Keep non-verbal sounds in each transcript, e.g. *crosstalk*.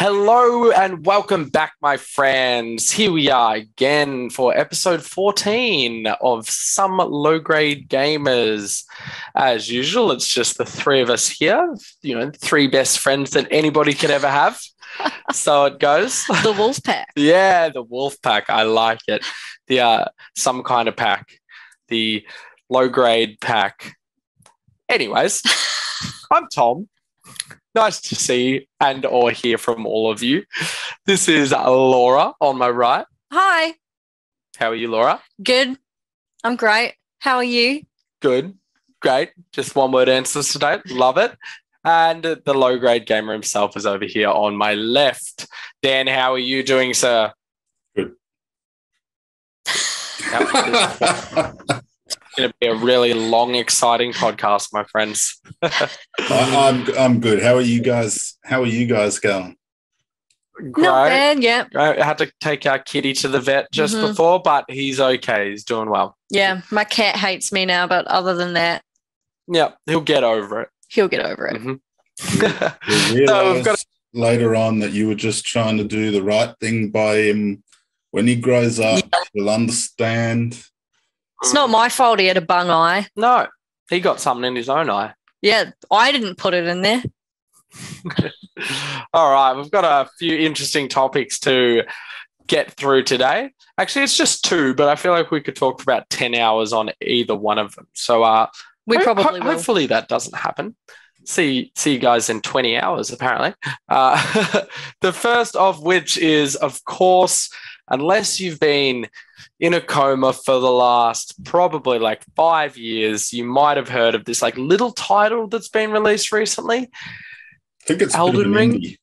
Hello and welcome back, my friends. Here we are again for episode 14 of Sum Low Grade Gamers. As usual, it's just the three of us here, you know, three best friends that anybody could ever have. *laughs* so it goes. The wolf pack. *laughs* yeah, the wolf pack. I like it. The uh, some kind of pack, the low grade pack. Anyways, *laughs* I'm Tom nice to see and or hear from all of you. This is Laura on my right. Hi. How are you, Laura? Good. I'm great. How are you? Good. Great. Just one word answers today. Love it. And the low grade gamer himself is over here on my left. Dan, how are you doing, sir? Good. *laughs* going to be a really long, exciting podcast, my friends. I, I'm I'm good. How are you guys? How are you guys going? Great. Not bad. Yeah. I had to take our kitty to the vet just Mhm. before, but he's okay. He's doing well. Yeah. My cat hates me now, but other than that, Yeah, he'll get over it. he'll get over it. Mhm. *laughs* You So we've realised got- later on that you were just trying to do the right thing by him. When he grows up, he'll understand. It's not my fault he had a bung eye. No, he got something in his own eye. Yeah. I didn't put it in there. *laughs* All right, we've got a few interesting topics to get through today. Actually, it's just two, but I feel like we could talk for about 10 hours on either one of them. So uh, We ho- probably ho- hopefully that doesn't happen. See, see you guys in 20 hours, apparently. Uh, *laughs* the first of which is, of course, unless you've been in a coma for the last probably like five years, you might have heard of this like little title that's been released recently. I think it's a bit of Elden an Ring? indie,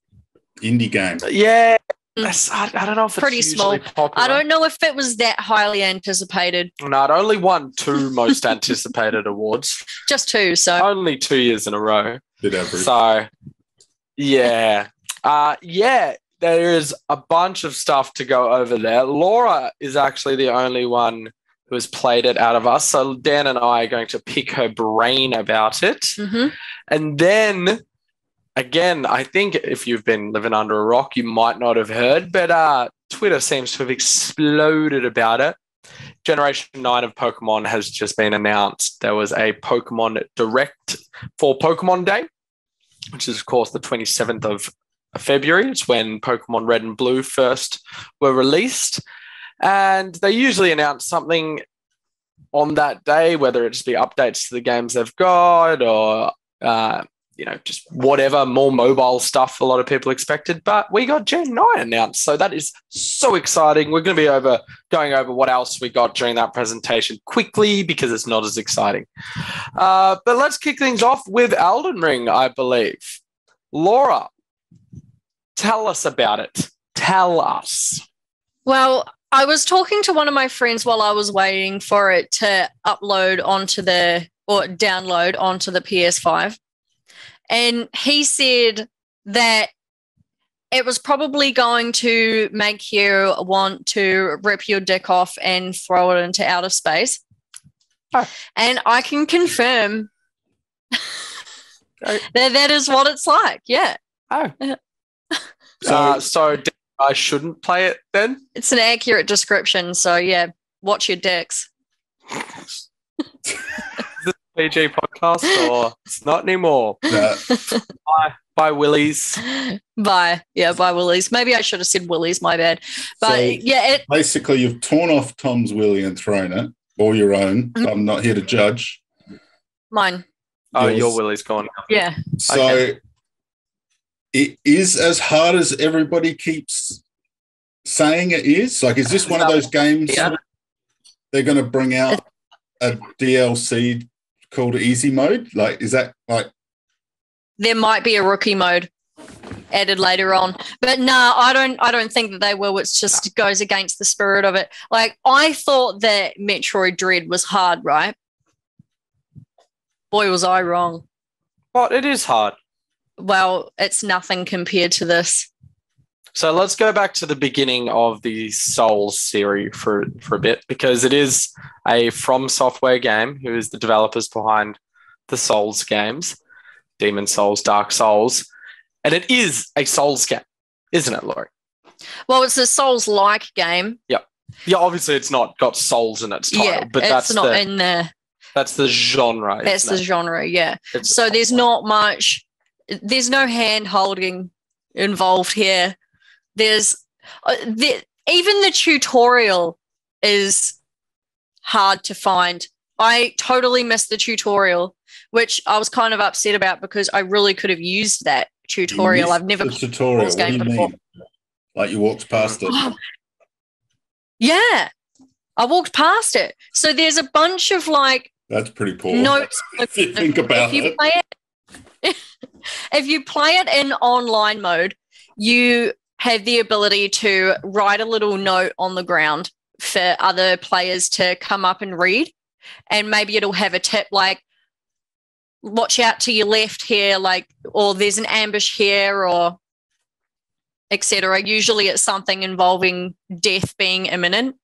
indie game. Yeah, Mm. that's, I, I don't know if it's Pretty small. Popular. I don't know if it was that highly anticipated. No, it only won two most anticipated awards, Just two. So only two years in a row. Bit average. So, yeah, uh, yeah, there is a bunch of stuff to go over there. Laura is actually the only one who has played it out of us. So Dan and I are going to pick her brain about it. Mhm. And then again, I think if you've been living under a rock, you might not have heard, but uh, Twitter seems to have exploded about it. Generation 9 of Pokemon has just been announced. There was a Pokemon Direct for Pokemon Day, which is, of course, the 27th of February. It's when Pokemon Red and Blue first were released. And they usually announce something on that day, whether it's be updates to the games they've got or uh, you know, just whatever more mobile stuff a lot of people expected. But we got Gen 9 announced. So that is so exciting. We're going to be over going over what else we got during that presentation quickly because it's not as exciting. Uh, but let's kick things off with Elden Ring, I believe. Laura, tell us about it. Tell us. Well, I was talking to one of my friends while I was waiting for it to upload onto the or download onto the PS5. And he said that it was probably going to make you want to rip your dick off and throw it into outer space. Oh. And I can confirm *laughs* that that is what it's like. Yeah. Oh. Uh, So- uh, so I shouldn't play it then? It's an accurate description. So, yeah, watch your dicks. PG podcast or it's not anymore. Uh, Bye, Willies. Bye. Yeah, bye, Willies. Maybe I should have said Willies, my bad. But So- yeah, it, basically, you've torn off Tom's Willie and thrown it, or your own. Mm-hmm. I'm not here to judge. mine. Oh, your Willie's gone. Yeah. So Okay. It is as hard as everybody keeps saying it is. Like, is this one of those games Yeah. they're going to bring out a DLC called Easy Mode? Like, is that like? There might be a rookie mode added later on. But nah, I don't I don't think that they will. It's just goes against the spirit of it. Like I thought that Metroid Dread was hard, right? Boy, was I wrong. But it is hard. Well, it's nothing compared to this. So let's go back to the beginning of the Souls series for, for a bit because it is a From Software game who is the developers behind the Souls games, Demon Souls, Dark Souls, and it is a Souls game. isn't it, Laurie? Well, it's a Souls-like game. Yep. Yeah, obviously it's not got souls in its title, yeah, but that's not the in the that's the genre. that's the it? genre. Yeah. It's- So there's not much. There's no hand holding involved here. There's uh, the, even the tutorial is hard to find. I totally missed the tutorial, which I was kind of upset about because I really could have used that tutorial. I've never the tutorial. What do game you before. mean? Like you walked past it. Yeah. I walked past it. So there's a bunch of like That's pretty poor. notes. *laughs* If you think about if you it. play it, *laughs* if you play it in online mode, you have the ability to write a little note on the ground for other players to come up and read, and maybe it'll have a tip like, "Watch out to your left here," like, or "There's an ambush here," or etc. Usually, it's something involving death being imminent.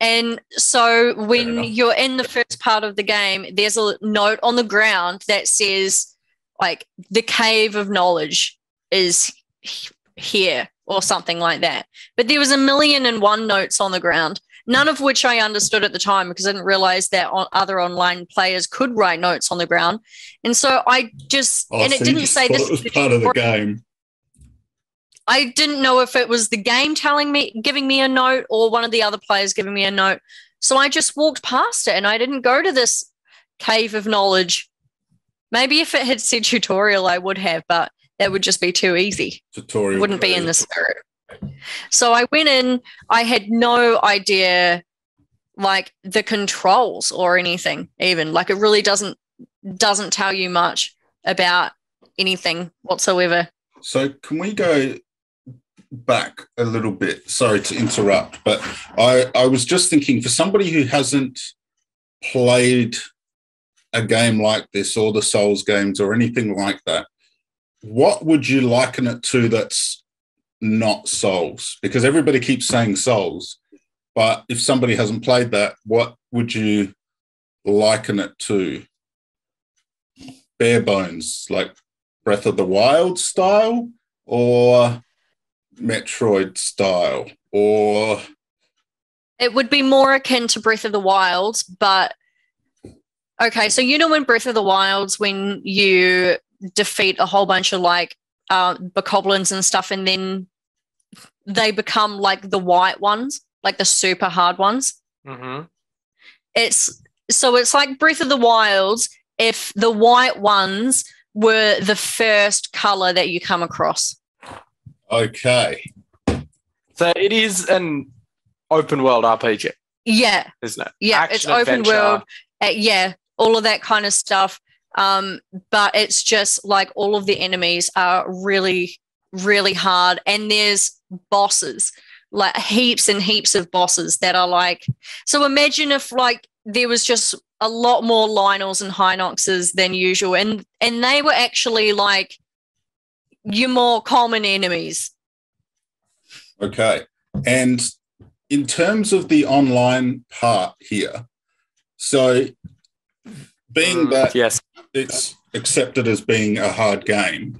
And so when you're in the first part of the game, there's a note on the ground that says, like, the cave of knowledge is here or something like that. But there was a million and one notes on the ground, none of which I understood at the time because I didn't realize that on other online players could write notes on the ground. And so I just, Oh, and it so you didn't say this was part of the game. I didn't know if it was the game telling me, giving me a note, or one of the other players giving me a note. So I just walked past it and I didn't go to this cave of knowledge. Maybe if it had said tutorial, I would have, but that would just be too easy. Tutorial. Wouldn't be in the spirit. So I went in, I had no idea like the controls or anything, even. Like it really doesn't doesn't tell you much about anything whatsoever. So can we go back a little bit? Sorry to interrupt, but I, I was just thinking for somebody who hasn't played a game like this or the Souls games or anything like that, what would you liken it to that's not Souls? Because everybody keeps saying Souls, but if somebody hasn't played that, what would you liken it to? Bare bones, like Breath of the Wild style or Metroid style or It would be more akin to Breath of the Wild, but okay. So you know in Breath of the Wilds when you defeat a whole bunch of like uh, bokoblins and stuff, and then they become like the white ones, like the super hard ones. Mhm. It's so it's like Breath of the Wilds if the white ones were the first color that you come across. okay. So it is an open world RPG, Yeah, isn't it? yeah, Action it's open adventure. world. uh, yeah, all of that kind of stuff. Um, but it's just like all of the enemies are really, really hard, and there's bosses, like heaps and heaps of bosses that are like. So imagine if like there was just a lot more Lynels and Hinoxes than usual, and and they were actually like your more common enemies. Okay. And in terms of the online part here, so being Mm, that yes. it's accepted as being a hard game,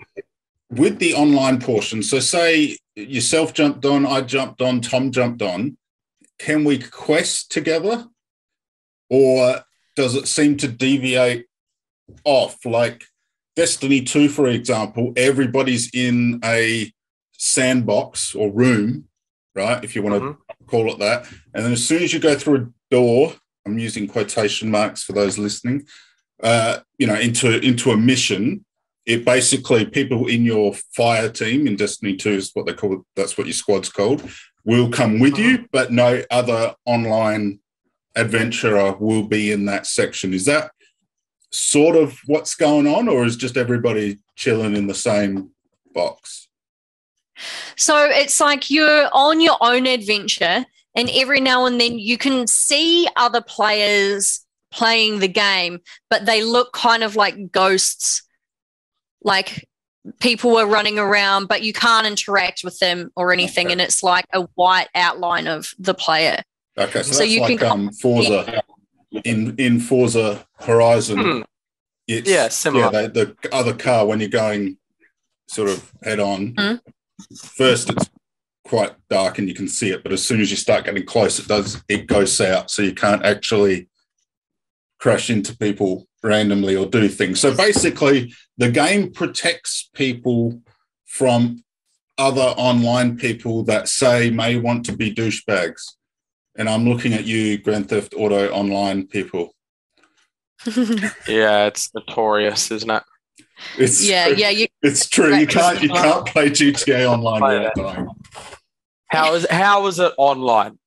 with the online portion, so say yourself jumped on, I jumped on, Tom jumped on, can we quest together? Or does it seem to deviate off? Like Destiny 2, for example, everybody's in a sandbox or room, right? If you want to Mhm. call it that. And then as soon as you go through a door, I'm using quotation marks for those listening, uh, you know, into into a mission, it basically people in your fire team in Destiny 2 is what they call it, that's what your squad's called, will come with you, but no other online adventurer will be in that section. Is that sort of what's going on, or is just everybody chilling in the same box? So it's like you're on your own adventure, and every now and then you can see other players playing the game, but they look kind of like ghosts. Like people were running around, but you can't interact with them or anything, Okay. and it's like a white outline of the player. Okay, so, So that's you like can- um, Forza in in Forza Horizon. Hmm. It's Yeah, similar. Yeah, the, the other car when you're going sort of head on. Mhm. first it's quite dark and you can see it, but as soon as you start getting close, it does it goes out, so you can't actually crash into people randomly or do things. So basically, the game protects people from other online people that say may want to be douchebags. And I'm looking at you, Grand Theft Auto Online people. *laughs* Yeah, it's notorious, isn't it? It's yeah, true. yeah. You, It's true. You can't you can't play GTA Online Play without dying. How is how is it online?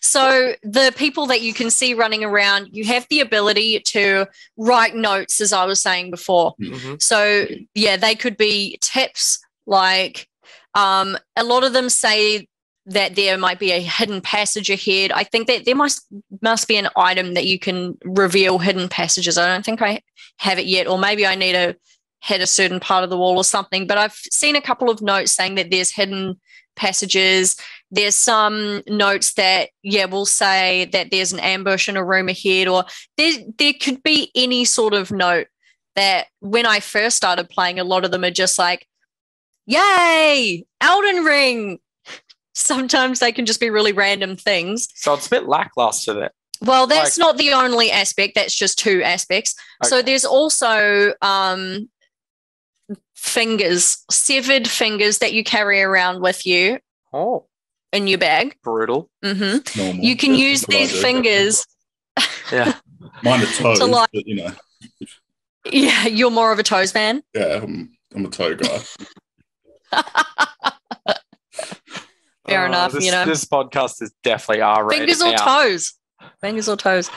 so the people that you can see running around, you have the ability to write notes, as I was saying before. Mhm. So yeah, they could be tips like um, a lot of them say that there might be a hidden passage ahead. I think that there must must be an item that you can reveal hidden passages. I don't think I have it yet, or maybe I need to hit a certain part of the wall or something. But I've seen a couple of notes saying that there's hidden passages. There's some notes that yeah will say that there's an ambush in a room ahead, or there there could be any sort of note that when I first started playing, a lot of them are just like, "Yay, Elden Ring." *laughs* Sometimes they can just be really random things. So it's a bit lackluster there. Well, that's Like- not the only aspect. That's just two aspects. So there's also um, fingers, severed fingers that you carry around with you Oh, in your bag. brutal. hmm Normal. You can That's use these do. fingers. *laughs* Yeah. Mine are toes, to like- but you know, Yeah, you're more of a toes man. yeah, I'm, I'm a toe guy. *laughs* Fair Oh, enough, This, you know. this podcast is definitely R rated. fingers or now. toes fingers or toes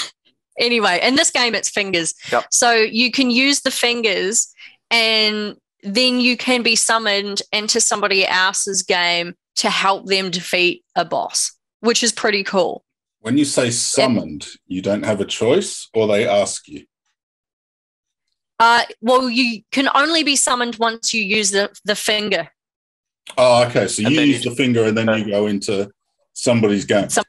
*laughs* anyway in this game it's fingers Yep. so you can use the fingers and then you can be summoned into somebody else's game to help them defeat a boss which is pretty cool When you say summoned, you don't have a choice, or they ask you. uh, well you can only be summoned once you use the, the finger Oh, okay. So And you use you- the finger, and then you go into somebody's game. Some-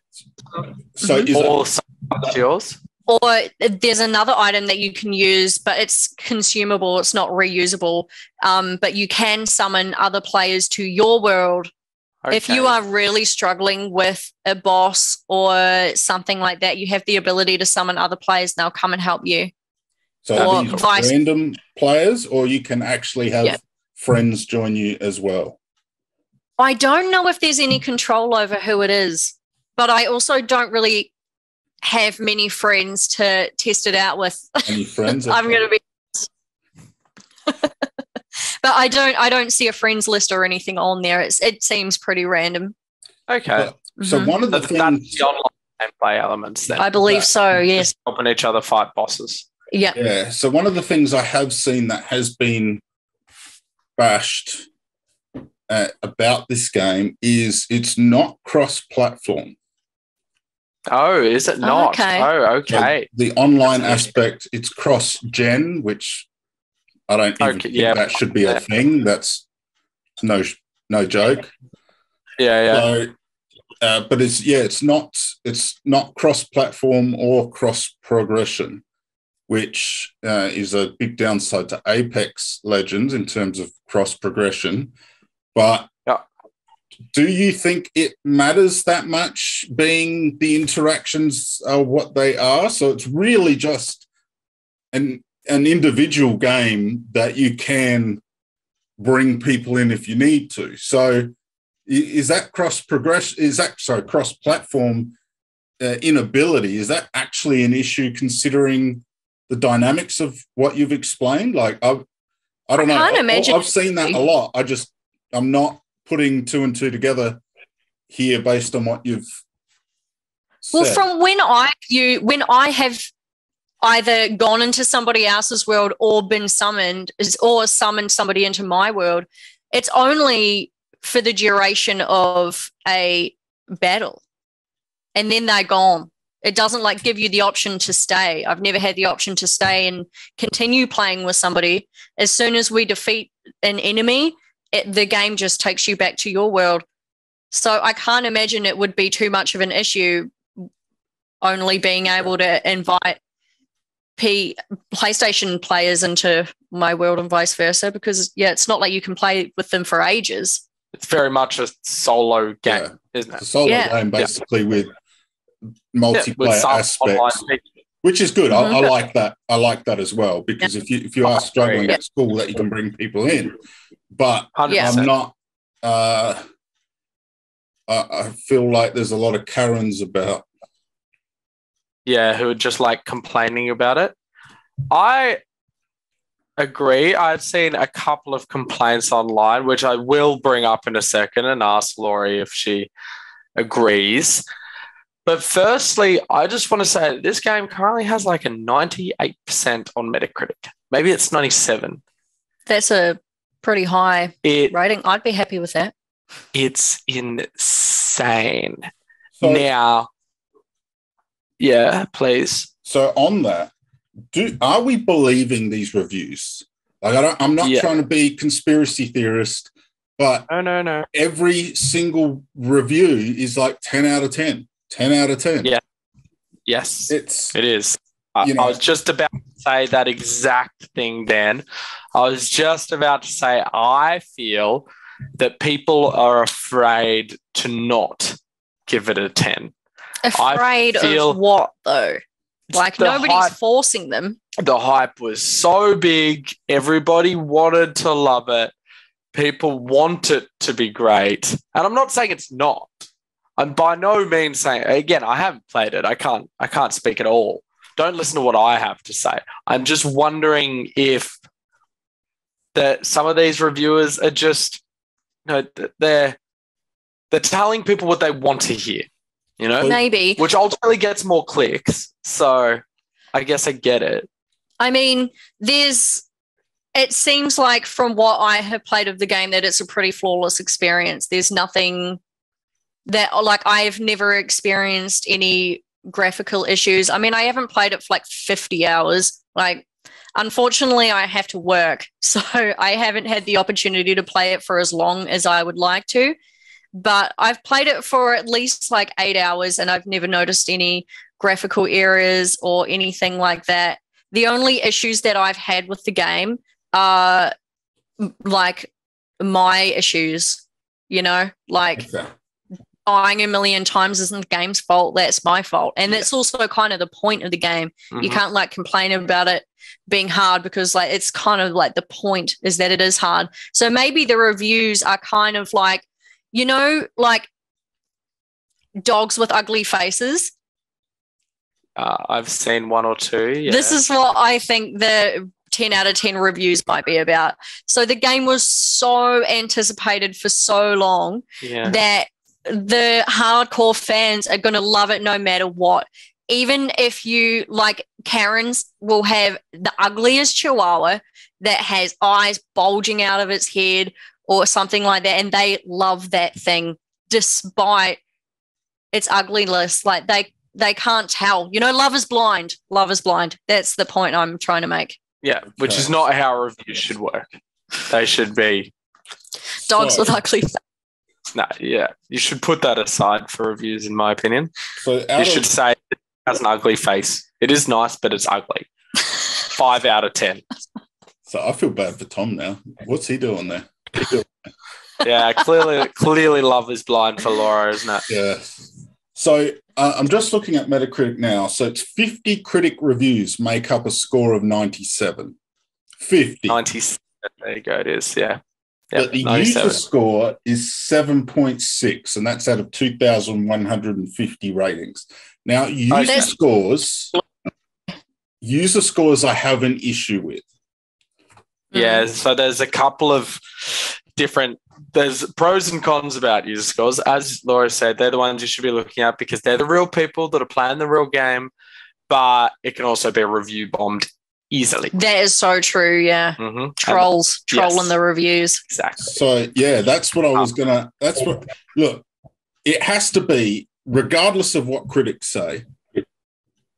so Mhm. is it, Or someone's yours. Or there's another item that you can use but it's consumable it's not reusable um, but you can summon other players to your world If you are really struggling with a boss or something like that, you have the ability to summon other players and they'll come and help you. so or these vice- random players, or you can actually have Yeah. friends join you as well? I don't know if there's any control over who it is, but I also don't really have many friends to test it out with. Any friends? *laughs* I'm going to be *laughs* But I don't I don't see a friends list or anything on there. It's, it seems pretty random. okay. So Mhm. one of the That- that's things, the online gameplay elements then. I believe so, yes. Helping each other fight bosses. Yeah. yeah. So one of the things I have seen that has been bashed uh, about this game is it's not cross-platform. Oh, is it Oh, not? okay. Oh, So okay. the online aspect, it's cross-gen, which I don't even Okay, think yeah. that should be a thing. That's no no joke. Yeah, yeah. So, uh, but it's yeah, it's not it's not cross-platform or cross-progression, which uh, is a big downside to Apex Legends in terms of cross-progression. But Yeah. Do you think it matters that much? Being the interactions are what they are, so it's really just an an individual game that you can bring people in if you need to. So is that cross progress is that sorry cross platform uh, inability is that actually an issue considering the dynamics of what you've explained like i've i don't I know can't I- imagine i've seen that a lot i just i'm not putting two and two together here based on what you've Well, said. from when I you when I have either gone into somebody else's world or been summoned is- or summoned somebody into my world, it's only for the duration of a battle. And then they're gone. It doesn't like give you the option to stay. I've never had the option to stay and continue playing with somebody. As soon as we defeat an enemy, it, the game just takes you back to your world. So I can't imagine it would be too much of an issue only being able to invite P PlayStation players into my world and vice versa because yeah, it's not like you can play with them for ages. It's very much a solo game, Yeah. isn't It's it? a solo Yeah. game basically with Yeah, multiplayer with aspects. which is good. I, I Mhm. like that. I like that as well because if you if you are struggling Yeah. at school, that you can bring people in. But 100%. I'm not. Uh, I, I feel like there's a lot of Karens about. yeah, who are just like complaining about it. I agree. I've seen a couple of complaints online, which I will bring up in a second and ask Laurie if she agrees. But firstly, I just want to say this game currently has like a 98% on Metacritic. Maybe it's 97. That's a pretty high It rating. I'd be happy with that. it's insane. So, now, yeah, please. so on that, do are we believing these reviews? Like I don't, I'm not Yeah. trying to be conspiracy theorist, but No, no, no. every single review is like 10 out of 10. 10 out of 10. Yeah. Yes. It's It is. I, You know- I was just about to say that exact thing, Dan. I was just about to say, I feel that people are afraid to not give it a 10. Afraid of what though? Like nobody's hype- forcing them. the hype was so big. Everybody wanted to love it. People want it to be great. And I'm not saying it's not. I'm by no means saying again, I haven't played it. I can't I can't speak at all. Don't listen to what I have to say. I'm just wondering if that some of these reviewers are just you know they're they're telling people what they want to hear, you know, Maybe. which ultimately gets more clicks. So I guess I get it. I mean, there's. It seems like from what I have played of the game that it's a pretty flawless experience. There's nothing that like I've never experienced any graphical issues. I mean, I haven't played it for like 50 hours. Like, unfortunately, I have to work, *laughs* so I haven't had the opportunity to play it for as long as I would like to. But I've played it for at least like eight hours, and I've never noticed any graphical errors or anything like that. The only issues that I've had with the game are like my issues, you know, like. Dying a million times isn't the game's fault. That's my fault. And that's also kind of the point of the game. You Mhm. can't like complain about it being hard because like it's kind of like the point is that it is hard. So maybe the reviews are kind of like, you know, like dogs with ugly faces. Uh, I've seen one or two. Yeah. This is what I think the 10 out of 10 reviews might be about. So the game was so anticipated for so long yeah. that the hardcore fans are going to love it no matter what. Even if you like Karen's will have the ugliest chihuahua that has eyes bulging out of its head or something like that, and they love that thing despite its ugliness. Like they they can't tell. You know, love is blind. Love is blind. That's the point I'm trying to make. Yeah, which is not how reviews should work. They should be Dogs So- with ugly. No, yeah. You should put that aside for reviews, in my opinion. So You should of, say it has an ugly face. It is nice, but it's ugly. *laughs* Five out of ten. so I feel bad for Tom now. What's he doing there? Yeah, clearly, clearly, love is blind for Laura, isn't it? Yeah. So uh, I'm just looking at Metacritic now. So it's 50 critic reviews make up a score of 97. 50. Ninety-seven. There you go. It is. Yeah. But the user score is 7.6, and that's out of 2,150 ratings. Now, oh, user Okay. Scores, user scores I have an issue with. Yeah, so there's a couple of different there's pros and cons about user scores. As Laura said, they're the ones you should be looking at because they're the real people that are playing the real game, but it can also be review bombed easily. That is so true. Yeah. hmm Trolls, trolling yes. the reviews. Exactly. So, yeah, that's what I was going to. That's what, look, it has to be, regardless of what critics say,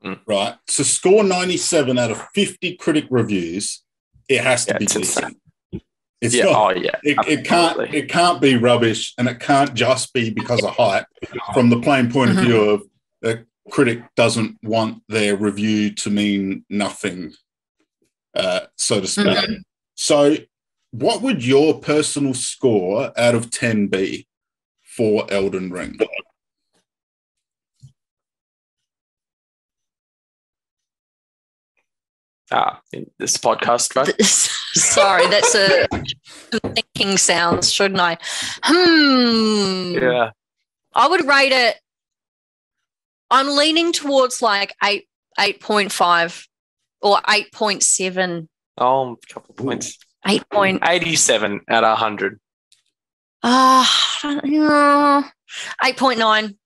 Mm. right? To score 97 out of 50 critic reviews, it has to Yeah, be it's insane. decent. It's yeah. not. Oh, yeah. It, it can't absolutely. it can't be rubbish and it can't just be because of hype from the plain point Mhm. of view of a critic doesn't want their review to mean nothing uh, so to speak Mhm. so what would your personal score out of 10 be for Elden Ring? Ah, in this podcast, right? *laughs* Sorry, that's a thinking sounds, shouldn't I? Hmm. Yeah. I would rate it. I'm leaning towards like eight, eight point five, or eight point seven. Oh, a couple of points. 8.87 out of 100. Ah, eight point nine.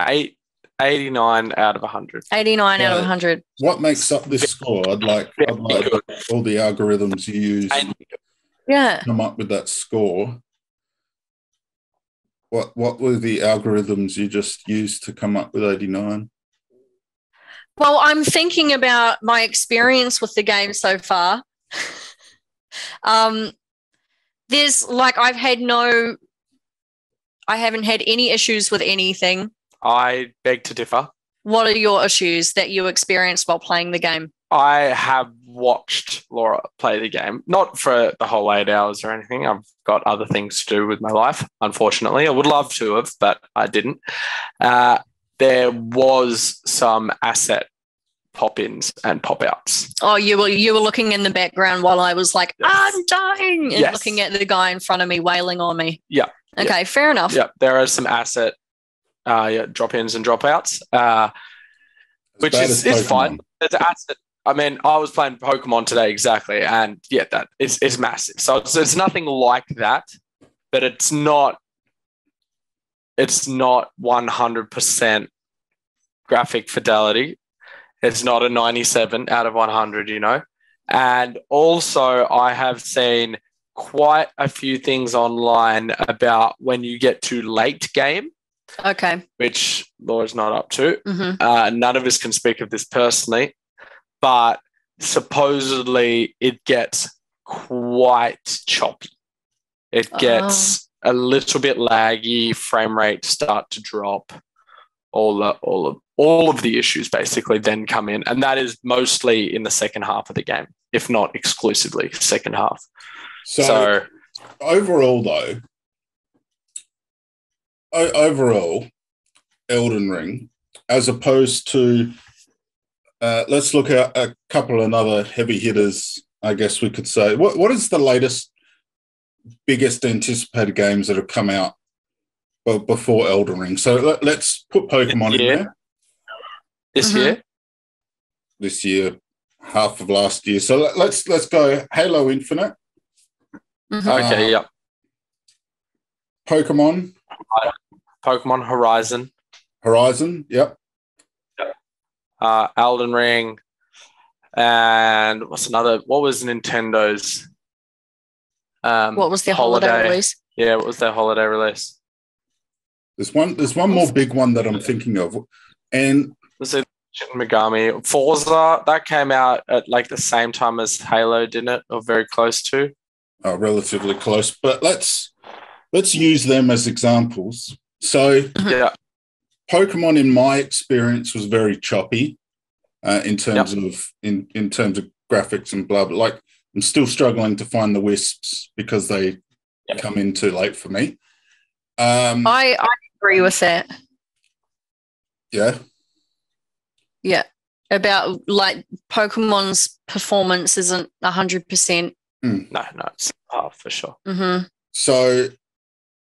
Eight, 89 out of 100. 89 out of Right. 100. What makes up this score? I'd like, I'd like all the algorithms you use And Yeah. come up with that score. What what were the algorithms you just used to come up with 89? Well, I'm thinking about my experience with the game so far. *laughs* um, there's like, I've had no, I haven't had any issues with anything. I beg to differ. What are your issues that you experienced while playing the game? I have watched Laura play the game, not for the whole eight hours or anything. I've got other things to do with my life, unfortunately. I would love to have, but I didn't. Uh, there was some asset pop ins and pop outs. Oh, you were you were looking in the background while I was like, Yes. I'm dying, and Yes. looking at the guy in front of me wailing on me. Yeah. Okay, fair enough. Yeah, there are some asset uh, yeah, drop ins and drop outs, uh, which is, is fine. It's There's asset. I mean, I was playing Pokemon today exactly, and yeah, that is is massive. So it's, it's nothing like that, but it's not. It's not one hundred percent graphic fidelity. It's not a ninety-seven out of one hundred, you know. And also, I have seen quite a few things online about when you get to late game, Okay. which Laura's not up to. hmm Uh, none of us can speak of this personally, but supposedly it gets quite choppy. It gets a little bit laggy, frame rate start to drop. All the all of all of the issues basically then come in, and that is mostly in the second half of the game, if not exclusively second half. So, so overall, though, o- overall, Elden Ring, as opposed to, uh, let's look at a couple of other heavy hitters. I guess we could say. What what is the latest, biggest anticipated games that have come out be- before Elden Ring? So let, us put Pokemon in Yeah. there this Mhm. year, this year, half of last year. So let, let's let's go Halo Infinite, Mhm. okay, Uh, yeah, Pokemon Pokemon Horizon, Horizon. Yep. uh, Elden Ring, and what's another? What was Nintendo's? Um, What was their holiday, release? Yeah, what was their holiday release? There's one. There's one more big one that I'm thinking of, and Was it Shin Megami Forza? That came out at like the same time as Halo, didn't it? Or very close to? uh, relatively close. But let's let's use them as examples. So Mhm. Yeah, Pokemon, in my experience, was very choppy uh, in terms of in in terms of graphics and blah. But like, I'm still struggling to find the wisps because they Yep. come in too late for me. Um, I, I agree with that. yeah, Yeah. About like Pokemon's performance isn't 100%. no, no, it's oh, for sure. hmm So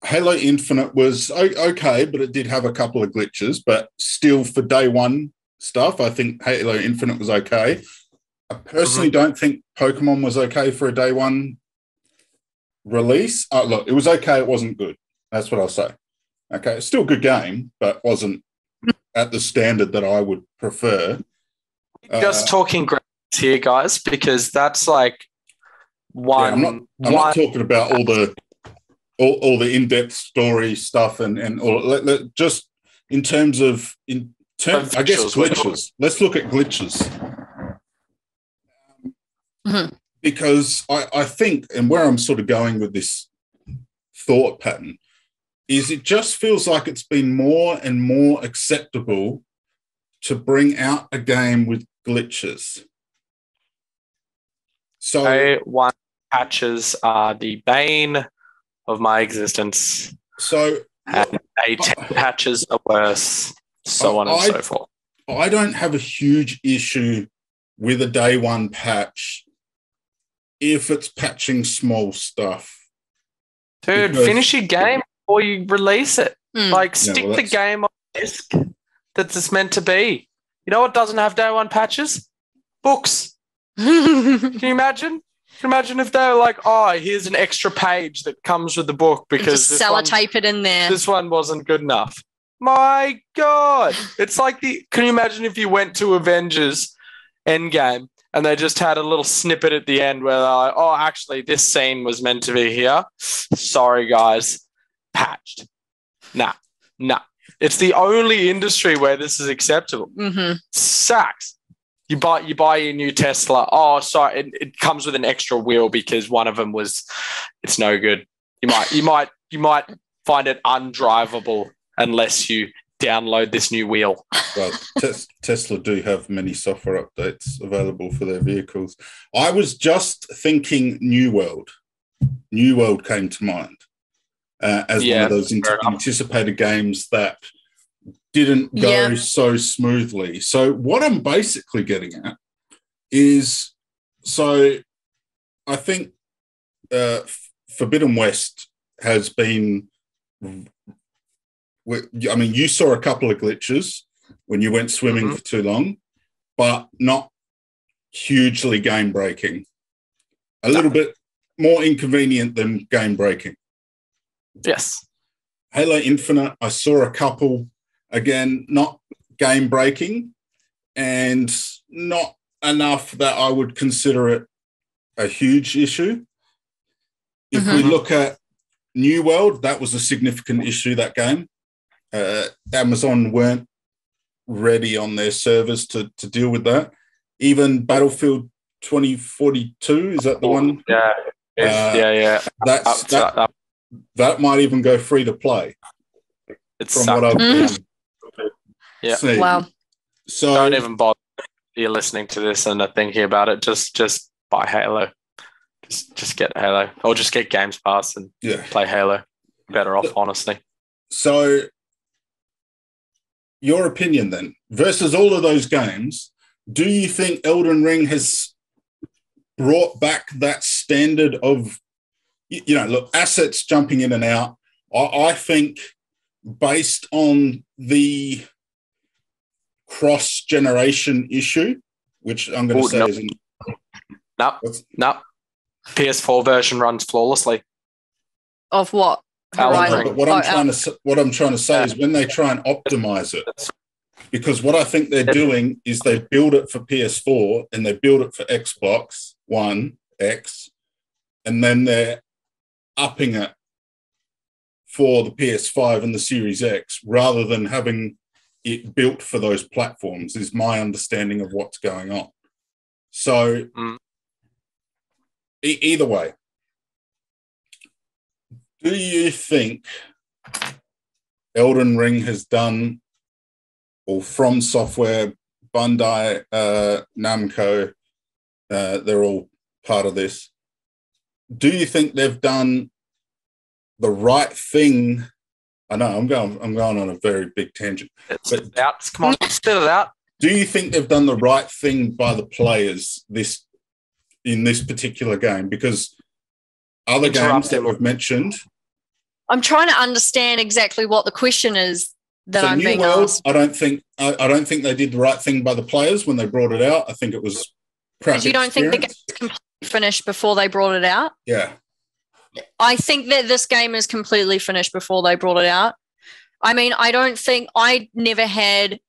Halo Infinite was okay, but it did have a couple of glitches. But still, for day one stuff, I think Halo Infinite was okay. I personally don't think Pokemon was okay for a day one release. Uh, look, it was okay. It wasn't good. That's what I'll say. Okay, it's still a good game, but wasn't at the standard that I would prefer. Just Uh, talking graphics here, guys, because that's like one. I'm not- I'm one not talking about all the all, all the in-depth story stuff and and all let, let- just in terms of in terms I guess visuals, we're talking- glitches. Let's look at glitches. Mhm. Because I, I think and where I'm sort of going with this thought pattern is it just feels like it's been more and more acceptable to bring out a game with glitches. So I one patches are the bane of my existence. So And A10 patches are worse, so on and I- so forth. I don't have a huge issue with a day one patch if it's patching small stuff. Dude, Because- finish your game before you release it. Hmm. Like, Yeah, stick well, the game on disc that it's meant to be. You know what doesn't have day one patches? Books. *laughs* Can you imagine? Can you imagine if they were like, oh, here's an extra page that comes with the book because Just this one, sellotape it in there. this one wasn't good enough. My God. It's like the can you imagine if you went to Avengers Endgame and they just had a little snippet at the end where they're like, oh, actually, this scene was meant to be here. Sorry, guys. Patched. Nah, nah. It's the only industry where this is acceptable. hmm Sucks. You buy you buy your new Tesla. Oh, sorry, it, it comes with an extra wheel because one of them was it's no good. You might you might you might find it undrivable unless you download this new wheel. Well, Tes- Tesla do have many software updates available for their vehicles. I was just thinking New World. New World came to mind uh, as one of those ant- anticipated games that didn't go Yeah. so smoothly. So, what I'm basically getting at is so I think uh, Forbidden West has been. I mean, you saw a couple of glitches when you went swimming Mhm. for too long, but not hugely game breaking. A little bit more inconvenient than game breaking. Yes. Halo Infinite, I saw a couple again, not game breaking and not enough that I would consider it a huge issue. If we Mhm. look at New World, that was a significant issue that game. Uh, Amazon weren't ready on their servers to, to deal with that. Even Battlefield 2042, is that the one? Yeah. Uh, yeah, yeah. That's, to- that, up- that might even go free to play it from sucked. what I've Mm. been Yeah. seeing. Wow. So Don't even bother. You're listening to this and are thinking about it. Just just buy Halo. Just just get Halo, or just get Games Pass and yeah. play Halo. Better off, honestly. So your opinion then versus all of those games, do you think Elden Ring has brought back that standard of you know, look, assets jumping in and out. I, I think based on the cross generation issue, which I'm going to Oh, say no. is No, What's- no. PS4 version runs flawlessly. Of what? Alan Horizon. Ring. But what I'm Oh, trying to what I'm trying to say is when they try and optimize it, because what I think they're doing is they build it for PS4 and they build it for Xbox One X, and then they're upping it for the PS5 and the Series X rather than having it built for those platforms. Is my understanding of what's going on. So, Mm. e- either way, do you think Elden Ring has done, or From Software, Bandai, uh, Namco, uh, they're all part of this. Do you think they've done the right thing? I know I'm going. I'm going on a very big tangent. Spit it out. Come on, spit it out. Do you think they've done the right thing by the players this in this particular game? Because other games that we've mentioned, I'm trying to understand exactly what the question is that so I'm New being World, asked. I don't think I, I don't think they did the right thing by the players when they brought it out. I think it was crap. Because you don't think the experience. game's completely finished before they brought it out? Yeah, I think that this game is completely finished before they brought it out. I mean, I don't think I never had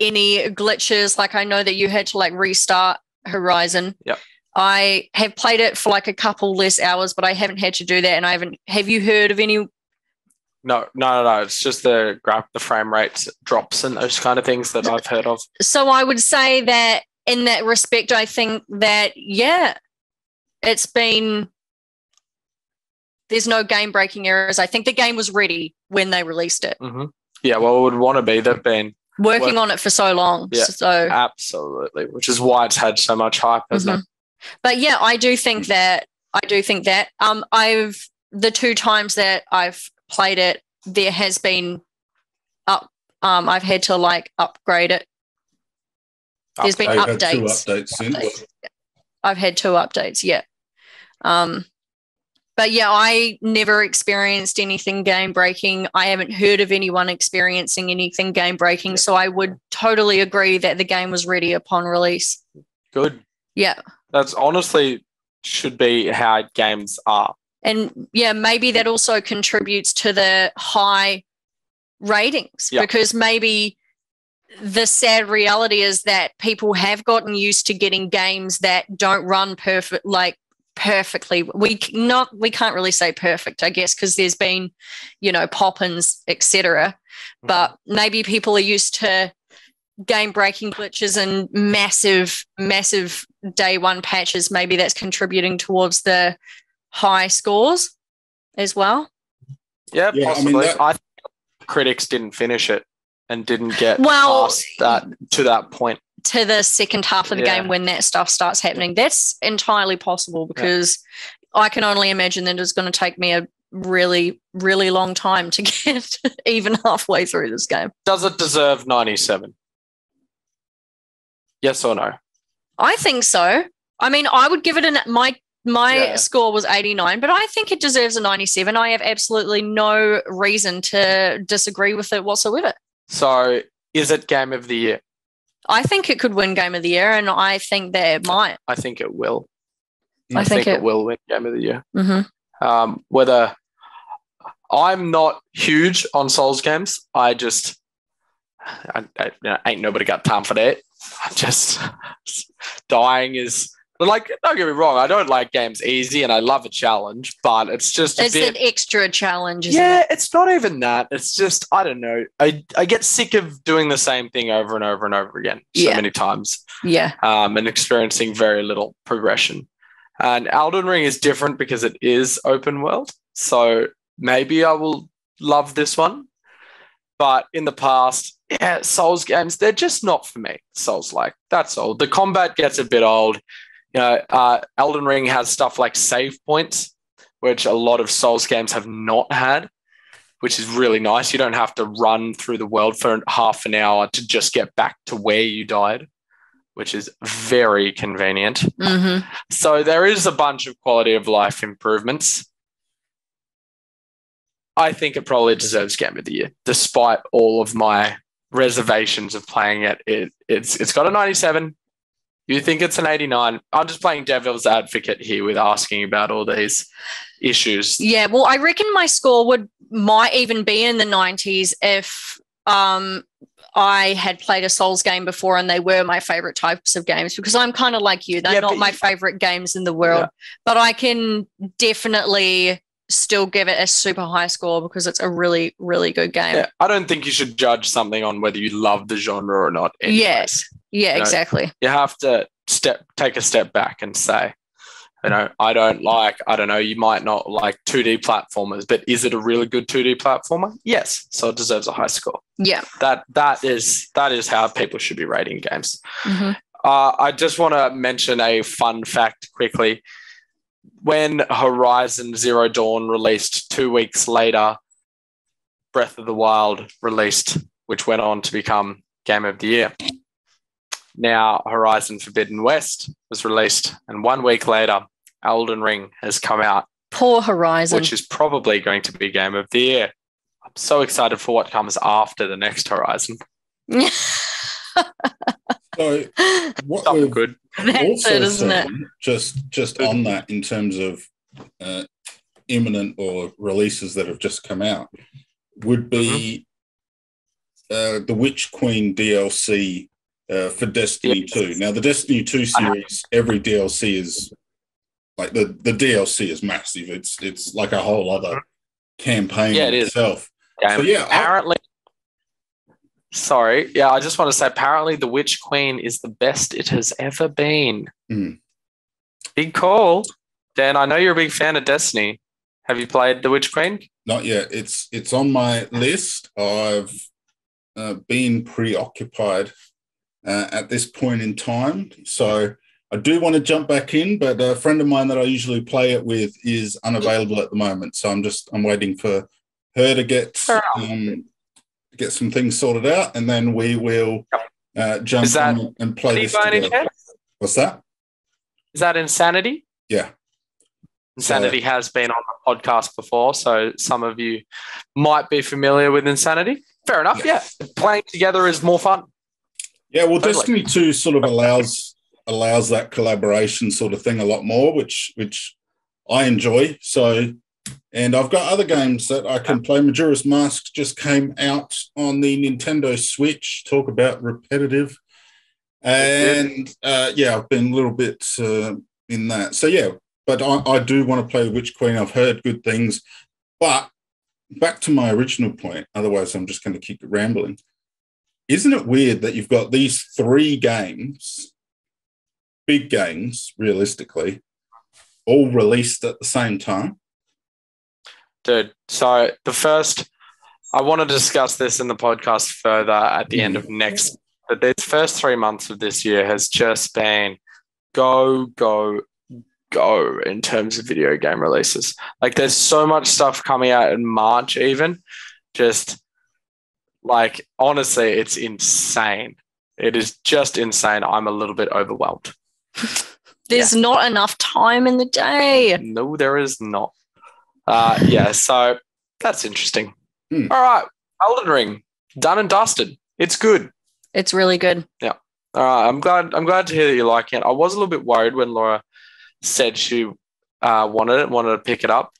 any glitches. Like I know that you had to like restart Horizon. Yep. I have played it for like a couple less hours, but I haven't had to do that. And I haven't. Have you heard of any? No, no, no, no. It's just the graph, the frame rates drops and those kind of things that I've heard of. So I would say that in that respect, I think that yeah, it's been. There's no game breaking errors. I think the game was ready when they released it. hmm Yeah, well, it would want to be. They've been Working Well- on it for so long. Yeah. So absolutely, which is why it's had so much hype, hasn't Mhm. But yeah, I do think that I do think that. Um, I've the two times that I've played it, there has been up. Um, I've had to like upgrade it. There's been They've two updates. updates since. Updates. I've had two updates. Yeah. Um, but yeah, I never experienced anything game breaking. I haven't heard of anyone experiencing anything game breaking. So I would totally agree that the game was ready upon release. Good. Yeah. That's honestly should be how games are. And yeah, maybe that also contributes to the high ratings Yeah. because maybe the sad reality is that people have gotten used to getting games that don't run perfect like perfectly. We not we can't really say perfect i guess because there's been you know pop-ins etc mm-hmm. but maybe people are used to game breaking glitches and massive massive day one patches. Maybe that's contributing towards the high scores as well Yeah, Yeah, I mean, possibly. that- I think critics didn't finish it and didn't get Well- past that to that point. to the second half of the Yeah. game when that stuff starts happening that's entirely possible because i can only imagine that it's going to take me a really really long time to *laughs* get even halfway through this game Does it deserve 97? Yes or no? i think so i mean i would give it an my my Yeah. score was 89 but i think it deserves a 97 i have absolutely no reason to disagree with it whatsoever So is it game of the year? i think it could win game of the year and i think that it might I think it will. I think it, it- will win game of the year. hmm Um, whether I'm not huge on Souls games, I just I, I, you know, ain't nobody got time for that. *laughs* I'm just *laughs* dying is but like don't get me wrong, I don't like games easy and I love a challenge, but it's just a it's bit an extra challenge yeah, it? it's not even that. It's just I don't know. I I get sick of doing the same thing over and over and over again so Yeah. many times, yeah um, and experiencing very little progression. And Elden Ring is different because it is open world, so maybe I will love this one. But in the past, yeah, Souls games they're just not for me. Souls like that's all. The combat gets a bit old. You know, uh, Elden Ring has stuff like save points, which a lot of Souls games have not had, which is really nice. You don't have to run through the world for half an hour to just get back to where you died, which is very convenient. hmm So there is a bunch of quality of life improvements. I think it probably deserves Game of the Year, despite all of my reservations of playing it. it it's it's got a 97. You think it's an 89. I'm just playing devil's advocate here with asking about all these issues. Yeah, well, I reckon my score would might even be in the 90s if um I had played a Souls game before and they were my favorite types of games because I'm kind of like you. They're Yeah, not my favorite games in the world, Yeah. but I can definitely still give it a super high score because it's a really, really good game. Yeah, I don't think you should judge something on whether you love the genre or not. anyways. Yes. Yeah, You know, exactly. you have to step take a step back and say you know i don't like i don't know you might not like 2d platformers but is it a really good 2d platformer yes so it deserves a high score Yeah. that that is that is how people should be rating games hmm uh, i just want to mention a fun fact quickly when horizon zero dawn released two weeks later breath of the wild released which went on to become game of the year now, Horizon Forbidden West was released, and one week later, Elden Ring has come out, Poor Horizon. which is probably going to be Game of the Year. I'm so excited for what comes after the next Horizon. *laughs* So what Something we've good. Also it, isn't it? seen, just just on that in terms of uh, imminent or releases that have just come out would be Mm-hmm. uh, the Witch Queen DLC uh, for Destiny Yes. 2. Now the Destiny 2 series, every DLC is like the the DLC is massive. It's it's like a whole other campaign Yeah, it in is. itself. So, yeah, I- apparently. Sorry, yeah, I just want to say apparently the Witch Queen is the best it has ever been. Hmm. Big call. Dan, I know you're a big fan of Destiny. Have you played the Witch Queen? Not yet. It's it's on my list. I've uh, been preoccupied uh, at this point in time, so I do want to jump back in, but a friend of mine that I usually play it with is unavailable at the moment. So I'm just I'm waiting for her to get um, get some things sorted out, and then we will uh, jump on and play this together. What's that? Is that Insanity? Yeah. Insanity has been on the podcast before, so some of you might be familiar with Insanity. Fair enough. Yeah. Yeah, playing together is more fun. Yeah, well, Totally. Destiny Two sort of allows allows that collaboration sort of thing a lot more, which which I enjoy. So, and I've got other games that I can play. Majora's Mask just came out on the Nintendo Switch. Talk about repetitive, and uh, yeah, I've been a little bit uh, in that. So yeah, but I, I do want to play Witch Queen. I've heard good things, but back to my original point. Otherwise, I'm just going to keep rambling isn't it weird that you've got these three games, big games, realistically, all released at the same time? Dude, so the first, I want to discuss this in the podcast further at the end of next, but these first three months of this year has just been go, go, go in terms of video game releases. Like there's so much stuff coming out in March, even just like honestly, it's insane. It is just insane. I'm a little bit overwhelmed. *laughs* There's not enough time in the day. No, there is not. Uh, yeah, so that's interesting. Hmm. All right, Elden Ring, done and dusted. It's good. It's really good. Yeah. All right, I'm glad. I'm glad to hear that you like it. I was a little bit worried when Laura said she uh, wanted it, wanted to pick it up.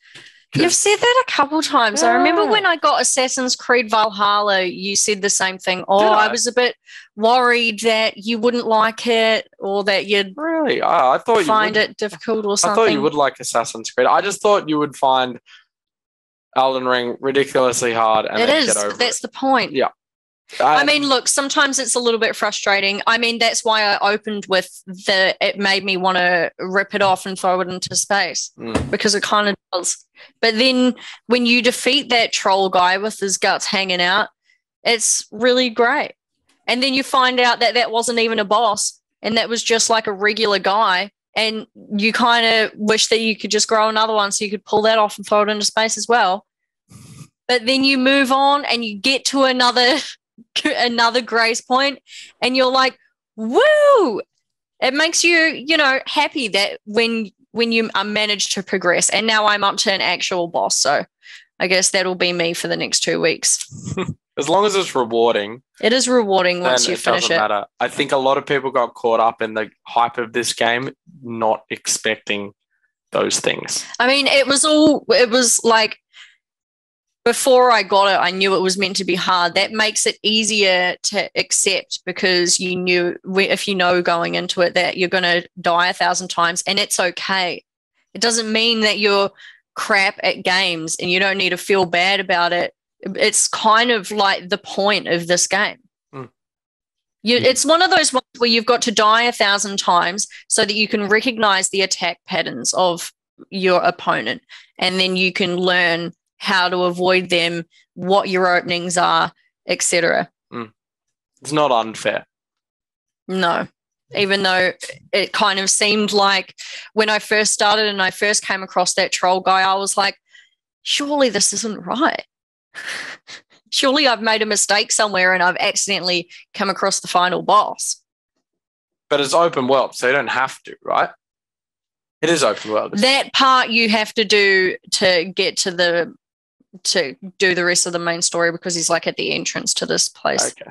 You've said that a couple times. I remember when I got Assassin's Creed Valhalla, you said the same thing. Oh, Did I? I? was a bit worried that you wouldn't like it or that you'd Really, I, I thought find you would, it difficult or I thought you would like Assassin's Creed. I just thought you would find Elden Ring ridiculously hard and It is. That's it. the point. Yeah. I mean, look, sometimes it's a little bit frustrating. I mean, that's why I opened with the it made me want to rip it off and throw it into space Mm. because it kind of does. But then when you defeat that troll guy with his guts hanging out, it's really great. And then you find out that that wasn't even a boss and that was just like a regular guy. And you kind of wish that you could just grow another one so you could pull that off and throw it into space as well. But then you move on and you get to another *laughs* another grace point and you're like woo it makes you you know happy that when when you uh, manage to progress and now i'm up to an actual boss so i guess that'll be me for the next two weeks *laughs* as long as it's rewarding, it is rewarding once you it finish doesn't it matter. I think a lot of people got caught up in the hype of this game, not expecting those things. i mean it was all it was like before I got it, I knew it was meant to be hard. That makes it easier to accept because you knew if you know going into it that you're going to die a thousand times and it's okay. It doesn't mean that you're crap at games and you don't need to feel bad about it. It's kind of like the point of this game. Mm. You, Mm. it's one of those ones where you've got to die a thousand times so that you can recognize the attack patterns of your opponent and then you can learn how to avoid them, what your openings are, etc. Mm. It's not unfair. No, even though it kind of seemed like when I first started and I first came across that troll guy, I was like, surely this isn't right. *laughs* surely I've made a mistake somewhere and I've accidentally come across the final boss. But it's open world, so you don't have to, right? It is open world. That part you have to do to get to the to do the rest of the main story because he's like at the entrance to this place. Okay,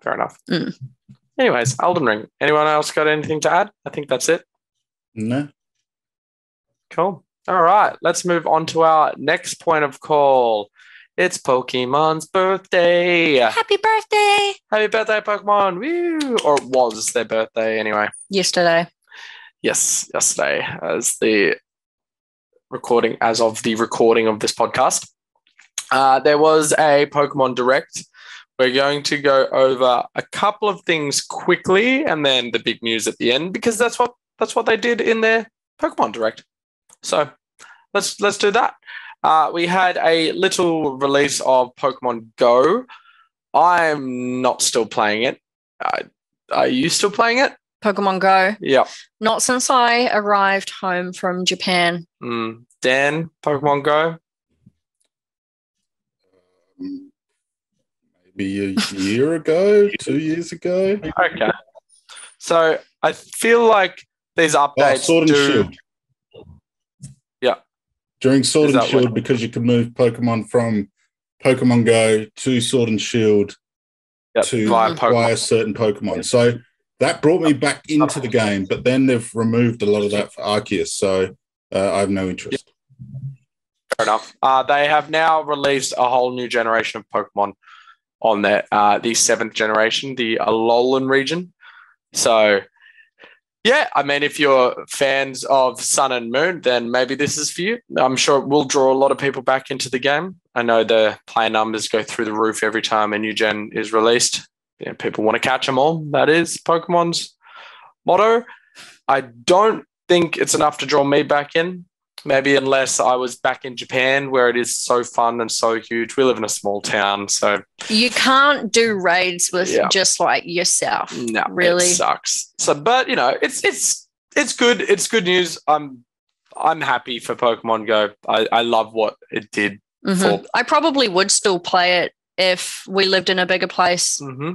fair enough. Mm. Anyways, Elden Ring. Anyone else got anything to add? I think that's it. No. Cool. All right, let's move on to our next point of call. It's Pokemon's birthday. Happy birthday! Happy birthday, Pokemon! Woo! Or it was their birthday anyway. Yesterday. Yes, yesterday, as the recording, as of the recording of this podcast, uh, there was a Pokemon Direct. We're going to go over a couple of things quickly, and then the big news at the end, because that's what that's what they did in their Pokemon Direct. So let's let's do that. Uh, we had a little release of Pokemon Go. I'm not still playing it. Uh, are you still playing it? Pokemon Go. Yeah. Not since I arrived home from Japan. Mm. Dan, Pokemon Go. Um, maybe a year ago, two years ago. Okay. So I feel like these Oh, updates Sword and do. Shield. Yeah. During Sword Is and Shield, what- because you can move Pokemon from Pokemon Go to Sword and Shield Yep, to via acquire certain Pokemon. So that brought me back into the game, but then they've removed a lot of that for Arceus. So uh, I have no interest. Fair enough. Uh, they have now released a whole new generation of Pokemon on their uh, the seventh generation, the Alolan region. So, yeah, I mean, if you're fans of Sun and Moon, then maybe this is for you. I'm sure it will draw a lot of people back into the game. I know the player numbers go through the roof every time a new gen is released. Yeah, people want to catch them all. That is Pokemon's motto. I don't think it's enough to draw me back in maybe unless I was back in Japan where it is so fun and so huge. We live in a small town, so You can't do raids with Yeah. just like yourself. no, Really? it sucks. So, but you know, it's it's it's good. It's good news. I'm I'm happy for Pokemon Go. I, I love what it did. Mhm. For- I probably would still play it if we lived in a bigger place. hmm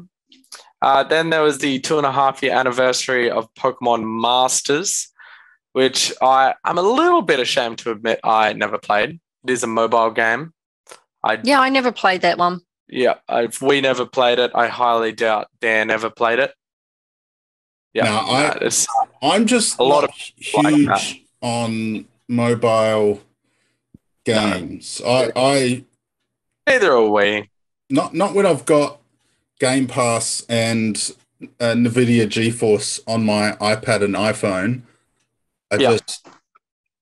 Uh, then there was the two and a half year anniversary of Pokemon Masters, which I I'm a little bit ashamed to admit I never played. It is a mobile game. I Yeah, I never played that one. Yeah, if we never played it, I highly doubt Dan ever played it. Yeah, No, I- no, it's I'm just A lot not of huge that. on mobile games. I, I neither are we. not not when I've got Game Pass and uh, Nvidia GeForce on my iPad and iPhone. I Yeah. just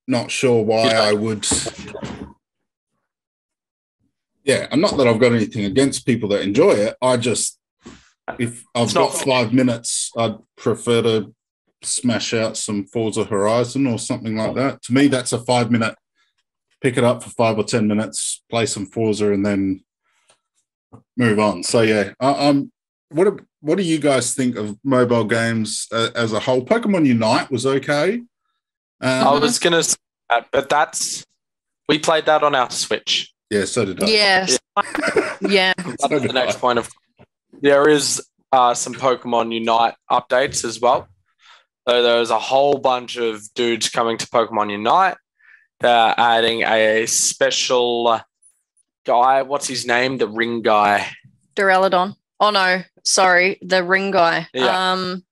not sure why. I would. Yeah, and not that I've got anything against people that enjoy it. I just, if I've It's got five minutes, I'd prefer to smash out some Forza Horizon or something like that. To me, that's a five minute. Pick it up for five or ten minutes, play some Forza, and then move on. So yeah, I, um, what do, what do you guys think of mobile games uh, as a whole? Pokemon Unite was okay. I Um, was gonna, say that, but that's we played that on our Switch. yeah, so did I. Yes. yeah. *laughs* That's So the next I. point of there is uh, some Pokemon Unite updates as well. So there's a whole bunch of dudes coming to Pokemon Unite. They're adding a special guy. What's his name? The ring guy. Duraludon. Oh no, sorry, the ring guy. Yeah. Um,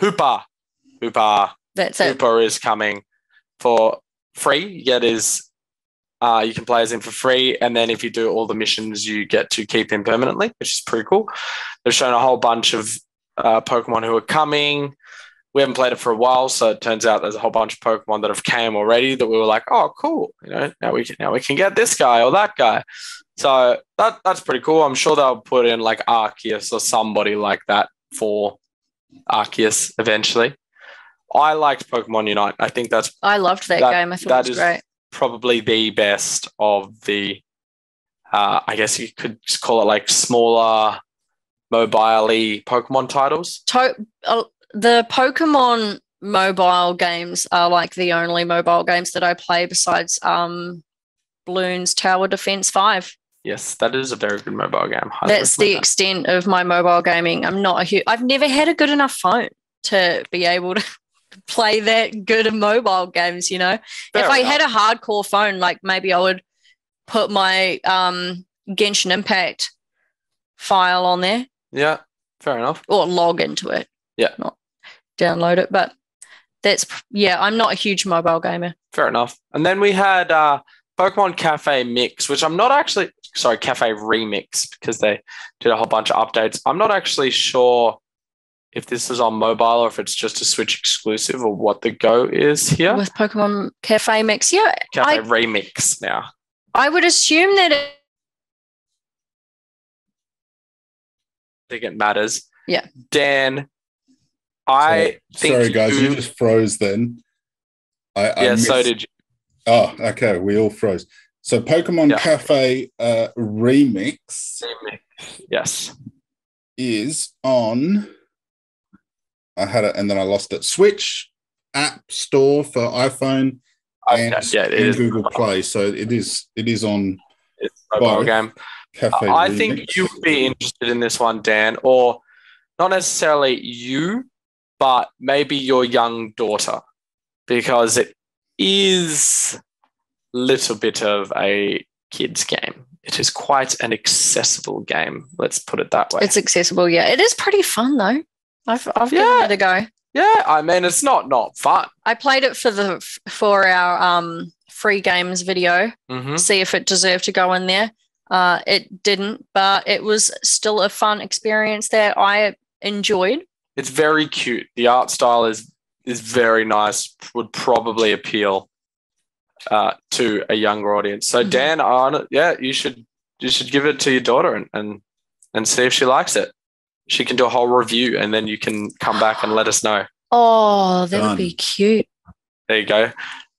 Hoopa. Hoopa. That's it. Is coming for free. You get his uh, you can play as him for free, and then if you do all the missions, you get to keep him permanently, which is pretty cool. They've shown a whole bunch of uh, Pokemon who are coming. We haven't played it for a while, so it turns out there's a whole bunch of Pokemon that have came already that we were like, oh, cool. You know, now we can now we can get this guy or that guy. So that that's pretty cool. I'm sure they'll put in like Arceus or somebody like that for Arceus eventually. I liked Pokemon Unite. I think that's I loved that, That- game. I thought that it was is- great. probably the best of the uh, I guess you could just call it like smaller mobile Pokemon titles. To- uh, the Pokemon mobile games are like the only mobile games that I play besides um, Bloons Tower Defense 5. Yes, that is a very good mobile game. Highly That's the recommend extent of my mobile gaming. I'm not a huge, I've never had a good enough phone to be able to play that good of mobile games, you know? Fair if I enough. had a hardcore phone, like maybe I would put my um, Genshin Impact file on there yeah, fair enough. or log into it. Yeah. Not download it. But that's, yeah, I'm not a huge mobile gamer. Fair enough. And then we had uh, Pokemon Cafe Mix, which I'm not actually sorry, Cafe Remix because they did a whole bunch of updates. I'm not actually sure if this is on mobile or if it's just a Switch exclusive or what the go is here. With Pokemon Cafe Mix. Yeah, Cafe I- Remix now. I would assume that it, I think it matters. Yeah. Dan, I think Sorry, guys, you you- just froze then. I, I yeah, so did you. Oh, okay. We all froze. So Pokemon Yeah. Cafe uh, Remix Yes. is on I had it and then I lost it. Switch app store for iPhone and, Okay, yeah, it and is. Google Play. So it is it is on It's mobile game. Cafe. I Remix. think you would be interested in this one, Dan, or not necessarily you, but maybe your young daughter, because it is a little bit of a kids game. It is quite an accessible game. Let's put it that way. It's accessible. Yeah, it is pretty fun though. I've I've Yeah. given it a go. yeah, I mean, it's not not fun. I played it for the for our um free games video. hmm See if it deserved to go in there. Uh, it didn't, but it was still a fun experience that I enjoyed. It's very cute. The art style is is very nice. Would probably appeal uh, to a younger audience. So Mhm. Dan, on yeah, you should you should give it to your daughter and, and and see if she likes it. She can do a whole review, and then you can come back and let us know. Oh, that would be cute. There you go.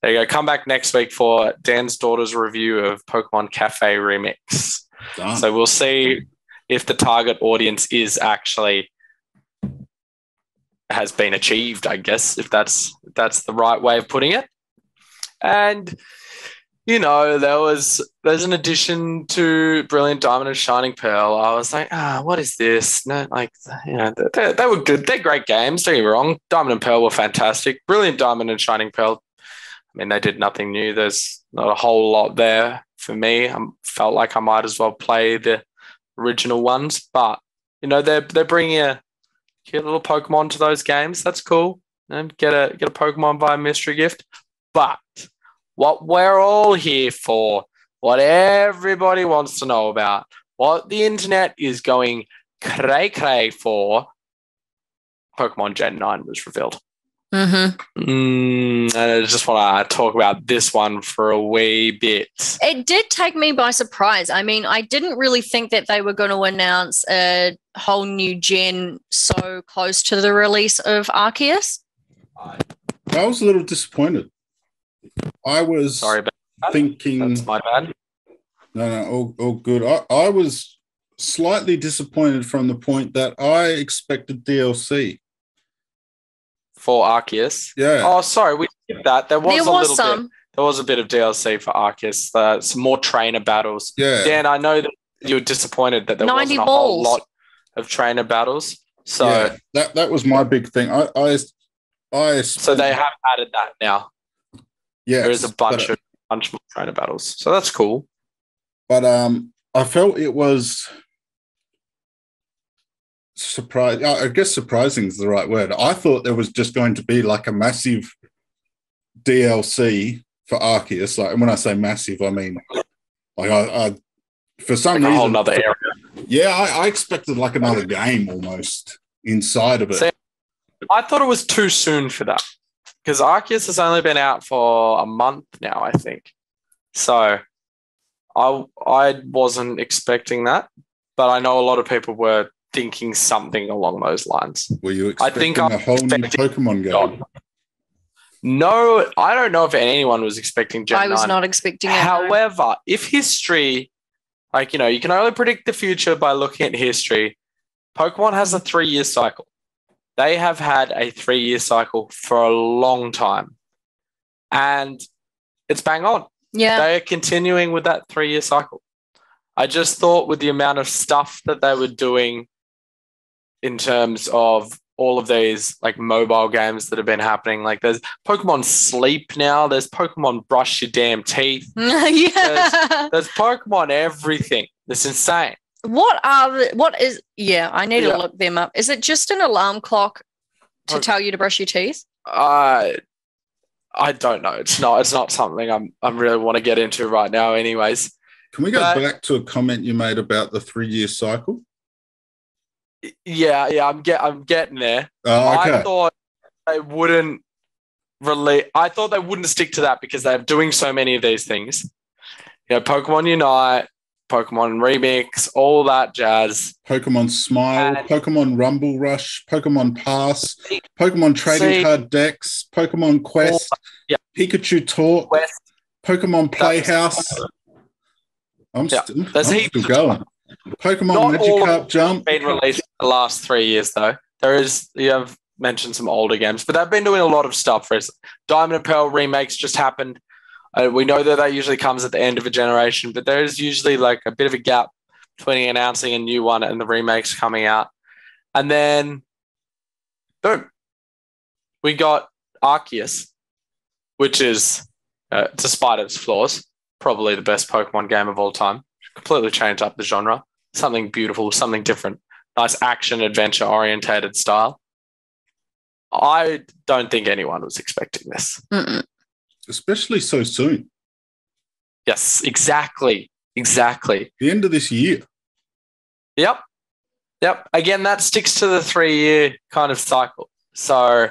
There you go. Come back next week for Dan's daughter's review of Pokemon Cafe Remix. Done. So we'll see if the target audience is actually has been achieved, I guess, if that's if that's the right way of putting it. And you know, there was there's an addition to Brilliant Diamond and Shining Pearl. I was like, ah, what is this? No, like, you know, they, they were good. They're great games. Don't get me wrong. Diamond and Pearl were fantastic. Brilliant Diamond and Shining Pearl. I mean, they did nothing new. There's not a whole lot there for me. I felt like I might as well play the original ones, but you know, they're they're bringing a cute little Pokemon to those games. That's cool. And get a get a Pokemon via mystery gift. But what we're all here for, what everybody wants to know about, what the internet is going cray cray for, Pokemon Gen 9 was revealed. Mm-hmm. Mm, I just want to talk about this one for a wee bit. It did take me by surprise. I mean, I didn't really think that they were going to announce a whole new gen so close to the release of Arceus. I was a little disappointed. I was Sorry about thinking that's my bad. No, no, all, all good. I, I was slightly disappointed from the point that I expected DLC. For Arceus. Yeah. Oh, sorry, we skipped that. There was there a was little some. bit. There was a bit of DLC for Arceus. Uh, some more trainer battles. yeah. Dan, I know that you were disappointed that there 90 wasn't a whole lot of trainer battles. So, yeah. That that was my big thing. I I, I so they have added that now. Yeah, there is a bunch of bunch more trainer battles. So that's cool. but um I felt it was surprise I guess surprising is the right word. I thought there was just going to be like a massive DLC for Arceus. Like and when I say massive, I mean like I, I for some Like a whole reason nother area. Yeah, I, I expected like another game almost inside of it. See- I thought it was too soon for that because Arceus has only been out for a month now, I think. So I I wasn't expecting that, but I know a lot of people were thinking something along those lines. Were you I expecting think I'm a whole new Pokemon game? No, I don't know if anyone was expecting Gen I was 9. not expecting it. no. However, if history, like, you know, you can only predict the future by looking at history, Pokemon has a three year cycle. They have had a three year cycle for a long time. And it's bang on. yeah, They are continuing with that three year cycle. I just thought with the amount of stuff that they were doing in terms of all of these like mobile games that have been happening, like there's Pokemon Sleep now, there's Pokemon Brush Your Damn Teeth, *laughs* yeah. there's Pokemon everything. It's insane. What are the, what is? Yeah, I need Yeah. to look them up. Is it just an alarm clock to Oh. tell you to brush your teeth? I I don't know. It's not. It's not something I'm. I'm really want to get into right now. Anyways, Can we go But- back to a comment you made about the three year cycle? yeah, yeah. I'm get. I'm getting there. Oh, I thought they wouldn't release. I thought they wouldn't stick to that because they're doing so many of these things. You know, Pokemon Unite, Pokemon Remix, all that jazz. Pokemon Smile, And- Pokemon Rumble Rush, Pokemon Pass, Pokemon Trading See- Card Decks, Pokemon Quest, yeah. Pikachu Talk, Quest. Pokemon Playhouse. I'm, Yeah, still, I'm still going. Pokemon Not all Magikarp Jump. Been released in the last three years though. There is you have mentioned some older games, but they've been doing a lot of stuff recently. Diamond and Pearl remakes just happened. Uh, we know that that usually comes at the end of a generation, but there is usually like a bit of a gap between announcing a new one and the remakes coming out. And then, boom, we got Arceus, which is, uh, despite its flaws, probably the best Pokemon game of all time. Completely changed up the genre. Something beautiful, something different. Nice action adventure orientated style. I don't think anyone was expecting this. Mm-mm. Especially so soon. Yes, exactly. Exactly. The end of this year. Yep. Yep. Again, that sticks to the three year kind of cycle. So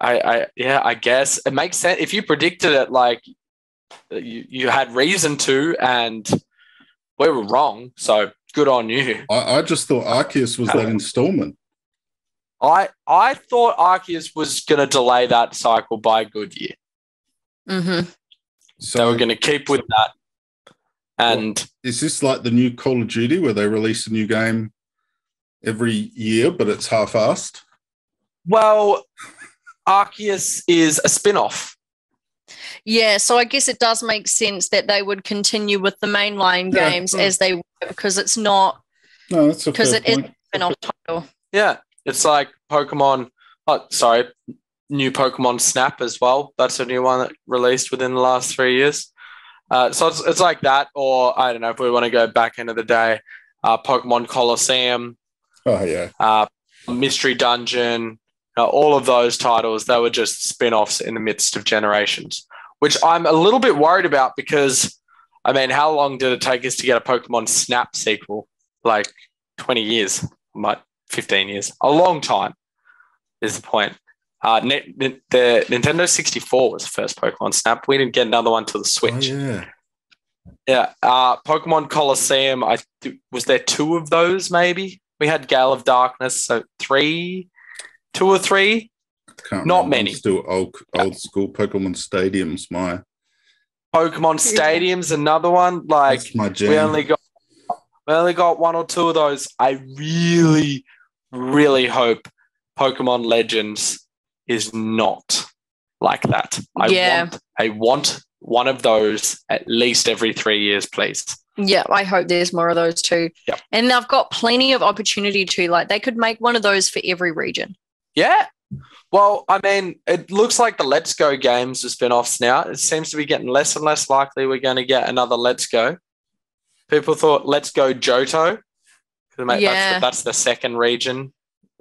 I, I yeah, I guess it makes sense. If you predicted it like you, you had reason to and we were wrong. So good on you. I, I just thought Arceus was that installment. I I thought Arceus was gonna delay that cycle by a good year. Hmm So we're gonna keep with that. And is this like the new Call of Duty where they release a new game every year, but it's half-assed? well, Arceus is a spin-off. Yeah, so I guess it does make sense that they would continue with the mainline Yeah, games as they were because it's not No, that's a because fair it is point. an off title. Yeah. It's like Pokemon. Oh, sorry, new Pokemon Snap as well. That's a new one that released within the last three years. Uh, so it's, it's like that, or I don't know if we want to go back into the day, uh, Pokemon Colosseum, Oh yeah. uh, Mystery Dungeon, uh, all of those titles, they were just spin offs in the midst of generations, which I'm a little bit worried about because, I mean, how long did it take us to get a Pokemon Snap sequel? Like 20 years, like 15 years, a long time is the point. Uh, the Nintendo 64 was the first Pokemon Snap. We didn't get another one till the Switch. Oh, yeah. Yeah, uh, Pokemon Colosseum. I th- was there two of those. Maybe we had Gale of Darkness, so three, two or three. Not remember. many. I'm Still old, old school Pokemon stadiums. My Pokemon Stadium's another one. Like that's my jam. we only got we only got one or two of those. I really, really hope Pokemon Legends is not like that. I Yeah. want I want one of those at least every three years, please. Yeah, I hope there's more of those too. Yep. And they've got plenty of opportunity to like they could make one of those for every region. Yeah. Well, I mean, it looks like the Let's Go games are spin-offs now. It seems to be getting less and less likely we're going to get another Let's Go. People thought Let's Go Johto. mate, Yeah. That's, the, that's the second region.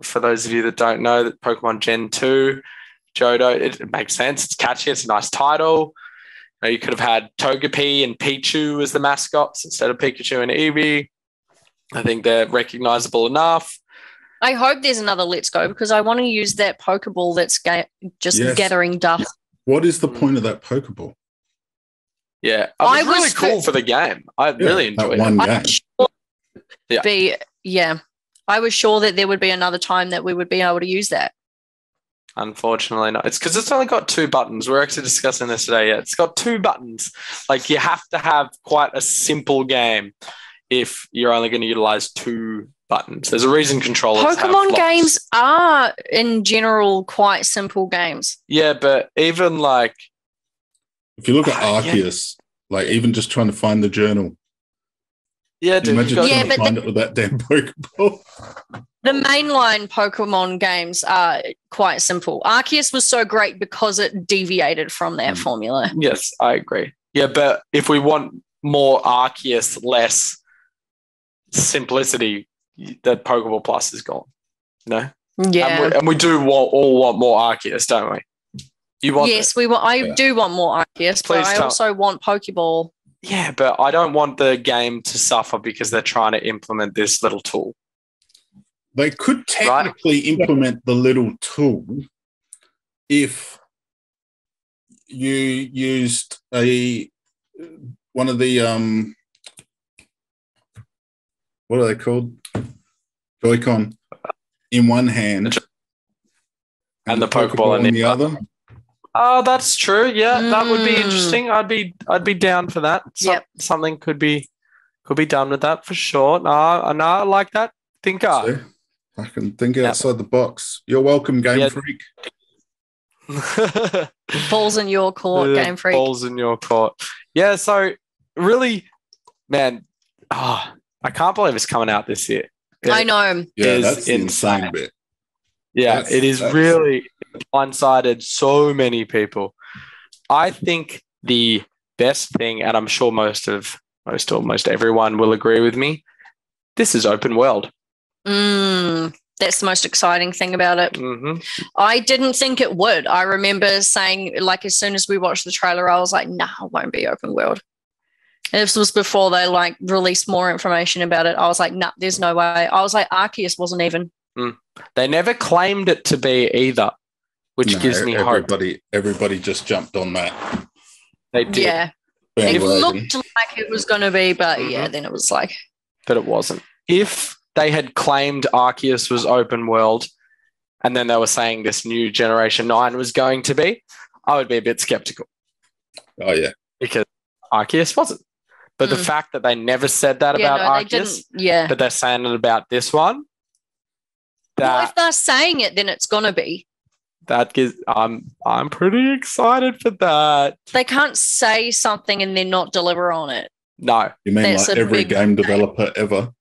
For those of you that don't know, that Pokemon Gen 2, Johto, it, it makes sense. It's catchy. It's a nice title. You, know, you could have had Togepi and Pichu as the mascots instead of Pikachu and Eevee. I think they're recognizable enough. I hope there's another Let's Go because I want to use that Pokeball that's ga- just Yes. gathering dust. What is the point of that Pokeball? Yeah, it I was really was cool fi- for the game. I really that enjoyed one it. game. I'm sure Yeah. be yeah. I was sure that there would be another time that we would be able to use that. Unfortunately, not. It's because it's only got two buttons. We're actually discussing this today. Yeah, it's got two buttons. Like you have to have quite a simple game if you're only going to utilize two buttons. There's a reason controllers. have Pokemon lots. games are in general quite simple games. Yeah, but even like If you look at Ah, yeah. Arceus, like even just trying to find the journal, yeah, dude, imagine Yeah, trying to but find it with that damn Pokeball. The mainline Pokemon games are quite simple. Arceus was so great because it deviated from that Mm. formula. yes, I agree. Yeah, but if we want more Arceus, less simplicity, that Pokeball Plus is gone. No. Yeah. And, we, and we do want, all want more Arceus, don't we? You want yes, we want. I Yeah. do want more Arceus, but I also want Pokeball. Yeah, but I don't want the game to suffer because they're trying to implement this little tool. They could technically implement the little tool if you used a one of the um what are they called? Joy-Con in one hand And the Pokeball in the other. Oh, that's true. Yeah, that would be Mm. interesting. I'd be I'd be down for that. So- Yep. Something could be could be done with that for sure. No, no, I like that. Think So, I can think Yeah. outside the box. You're welcome, Game Yeah. Freak. *laughs* Balls in your court, Yeah, Game Freak. Balls in your court. Yeah, so really, man, oh, I can't believe it's coming out this year. I know. Yeah, that's the insane insane. Bit. Yeah, That's- it is that's- really blindsided so many people. I think the best thing, and I'm sure most of most almost everyone will agree with me, this is open world. Mm, that's the most exciting thing about it. hmm I didn't think it would. I remember saying, like, as soon as we watched the trailer, I was like, nah, it won't be open world. And this was before they like released more information about it. I was like, nah, there's no way. I was like, Arceus wasn't even. They never claimed it to be either, which No, gives me hope. everybody, everybody just jumped on that. They did, Yeah. It bandwagon. looked like it was going to be, but yeah, Mhm. then it was like, but it wasn't. If they had claimed Arceus was open world, and then they were saying this new Generation Nine was going to be, I would be a bit skeptical. Oh yeah, because Arceus wasn't. But the Mm. fact that they never said that yeah, about no, Arceus. Yeah. but they're saying it about this one, well, if they're saying it, then it's going to be. that gives I'm I'm pretty excited for that. They can't say something and then not deliver on it. No, you mean That's like every game developer ever?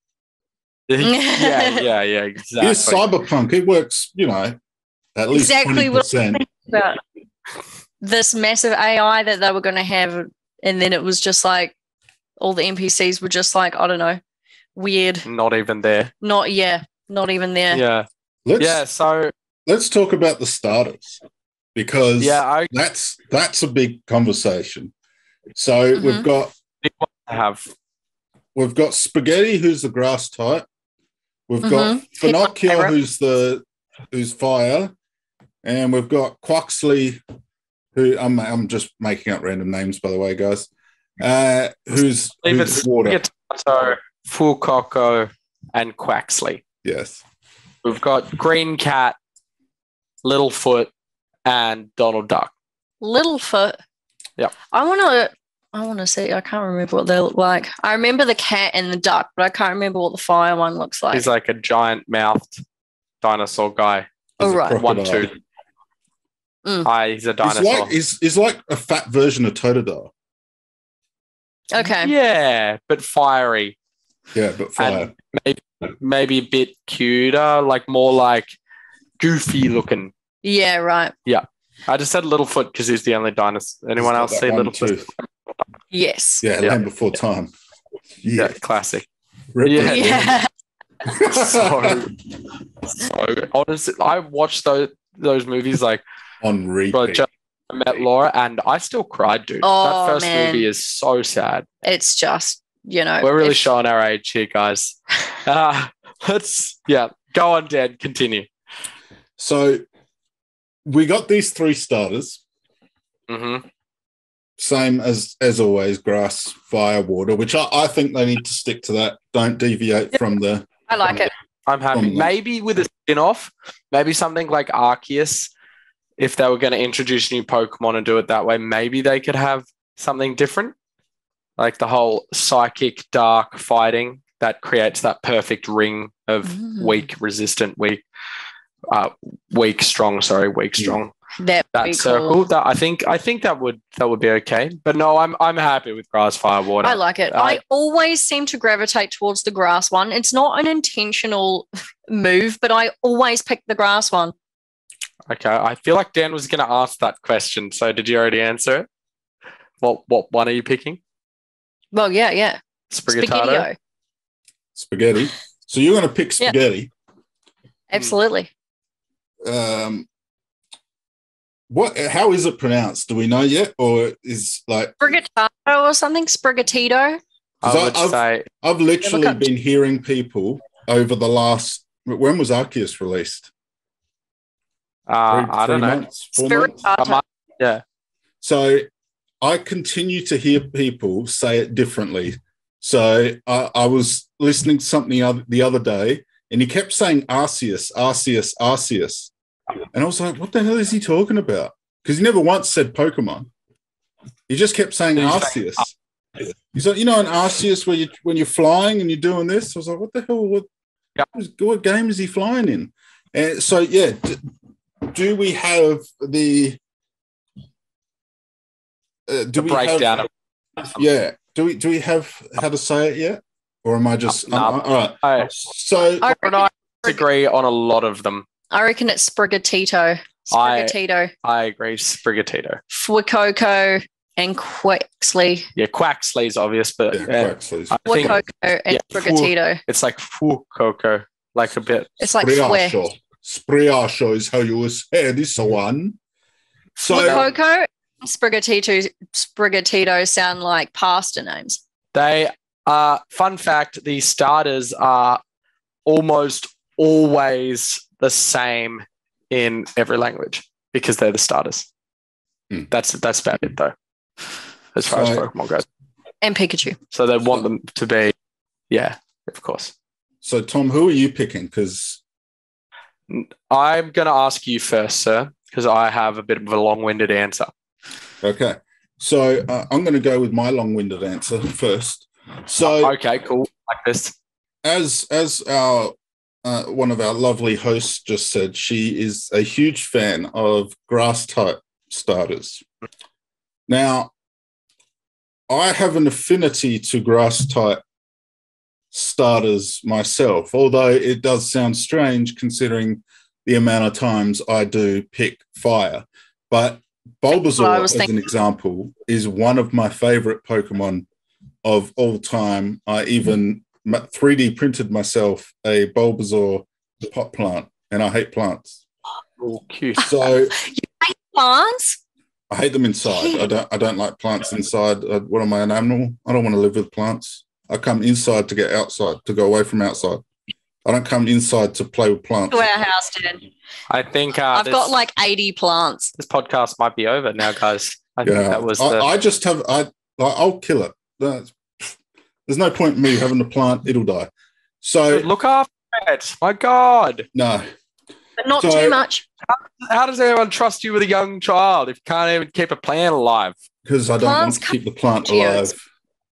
yeah, *laughs* yeah, yeah, exactly. Here's Cyberpunk. It works, you know, at least Exactly twenty what- percent. About this massive AI that they were going to have, and then it was just like all the NPCs were just like, I don't know, weird. Not even there. Not, yeah, not even there. Yeah, Let's yeah. So let's talk about the starters because yeah, I that's that's a big conversation. So Mhm. we've got have we've got Spaghetti, who's the grass type. We've got Mhm. He's my Finocchio, who's the who's fire, and we've got Quaxly, who I'm I'm just making up random names by the way, guys. Uh, who's, leave who's it water? Spaghetto, Fuecoco, and Quaxly. Yes. We've got Green Cat, Littlefoot, and Donald Duck. Littlefoot. Yeah. I want to. I want to see. I can't remember what they look like. I remember the cat and the duck, but I can't remember what the fire one looks like. He's like a giant mouthed dinosaur guy. Oh, He's right. One two. Mm. Hi, he's a He's dinosaur. like he's, he's like a fat version of Totodile. okay. Yeah, but fiery. Yeah, but fire. Maybe a bit cuter, like more like goofy looking. Yeah. Right. Yeah. I just said Littlefoot because he's the only dinosaur. Anyone else see one Littlefoot? tooth. Yes. Yeah, Yeah. Land Before Time. Yeah, Yeah. classic. Rip Yeah. Yeah. *laughs* So, so honestly, I watched those those movies like on repeat. bro, just I met Laura and I still cried, dude. Oh, that first man. movie is so sad. It's just you know. We're really if- showing our age here, guys. *laughs* Uh, let's yeah, go on, Dan. Continue. So we got these three starters, Mm-hmm. same as as always, grass, fire, water, which I, I think they need to stick to that. Don't deviate from the I like it. I'm happy. From the- Maybe with a spin-off, maybe something like Arceus. If they were going to introduce new Pokemon and do it that way, maybe they could have something different, like the whole psychic dark fighting that creates that perfect ring of Mm. weak, resistant, weak, uh, weak, strong. Sorry, weak, strong. That would That circle. cool. That I think. I think that would that would be okay. But no, I'm I'm happy with grass, fire, water. I like it. I- I always seem to gravitate towards the grass one. It's not an intentional *laughs* move, but I always pick the grass one. Okay, I feel like Dan was going to ask that question. So did you already answer it? What what one are you picking? Well, yeah, yeah. Spaghetti. spaghetti. So you're going to pick Yeah. spaghetti. Absolutely. Um, what? How is it pronounced? Do we know yet, or is like Sprigatito or something? Sprigatito. I would I've, say I've literally up- been hearing people over the last. When was Arceus released? uh, Three- I don't three know. months, four months? I Spiritato. might- yeah, So I continue to hear people say it differently. So I, I was listening to something the other day, and he kept saying Arceus, Arceus, Arceus, and I was like, "What the hell is he talking about?" Because he never once said Pokemon. He just kept saying Arceus. He's like, you know, an Arceus where you when you're flying and you're doing this. I was like, "What the hell? What. What game is he flying in? And so, yeah, do we have the. Uh, do The we breakdown have, of yeah do we do we have how to say it yet or am i just No. I'm- all right I, so I and I disagree on a lot of them. I reckon it's Sprigatito. Sprigatito, I agree, Sprigatito. Fuecoco, and Quexley. Yeah, Quaxly's obvious, but yeah, yeah, Quaxly's. I think Fuecoco and yeah, Sprigatito. it's like Fucoco, like a bit. It's like Fue. Spriasho. Spriasho is how you will say this one. So Fuecoco and Sprigatito, Sprigatito sound like pasta names. They are, fun fact, the starters are almost always the same in every language because they're the starters. Hmm. That's that's about it though, as far as Pokemon goes. And Pikachu. So they want them to be, yeah, of course. so Tom, who are you picking? Because I'm going to ask you first, sir, because I have a bit of a long-winded answer. Okay, so uh, I'm going to go with my long-winded answer *laughs* first. So Okay, cool. Like this. as as our uh, one of our lovely hosts just said, she is a huge fan of grass type starters. Now, I have an affinity to grass type starters myself, although it does sound strange considering the amount of times I do pick fire. But Bulbasaur, was as an example, is one of my favorite Pokemon of all time. I even ma- 3D printed myself a Bulbasaur pot plant, and I hate plants. Oh, cute. So *laughs* you hate Plants? I hate them inside. I don't. I don't like plants inside. Uh, what am I, an animal? I don't want to live with plants. I come inside to get outside, to go away from outside. I don't come inside to play with plants. To our house, Dan. I think uh, I've this, got like 80 plants. this podcast might be over now, guys. I think Yeah, that was I, the. I just have. I. I'll kill it. That's, there's no point in me having a plant. It'll die. So Look after it. My God. no. But not So- too much. How does anyone trust you with a young child if you can't even keep a plant alive? because I don't Plants want to keep the plant alive, years.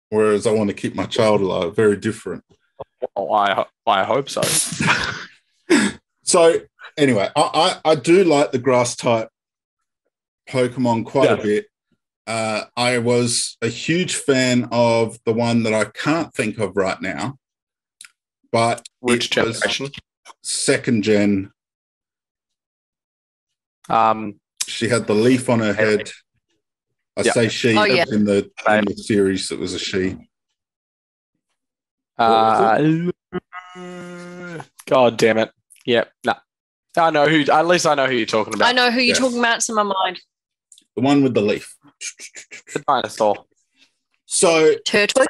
whereas I want to keep my child alive. Very different. Oh, I, I hope so. *laughs* So anyway, I, I, I do like the grass type Pokemon quite a bit. Uh, I was a huge fan of the one that I can't think of right now, but Which it generation? second gen. Um, She had the leaf on her head. I Yeah. say she Oh, yeah. in the in the series. It was a she. Uh, God damn it. Yep. No. I know who, at least I know who you're talking about. I know who you're Yeah. talking about. It's in my mind. The one with the leaf. The dinosaur. So Turtle.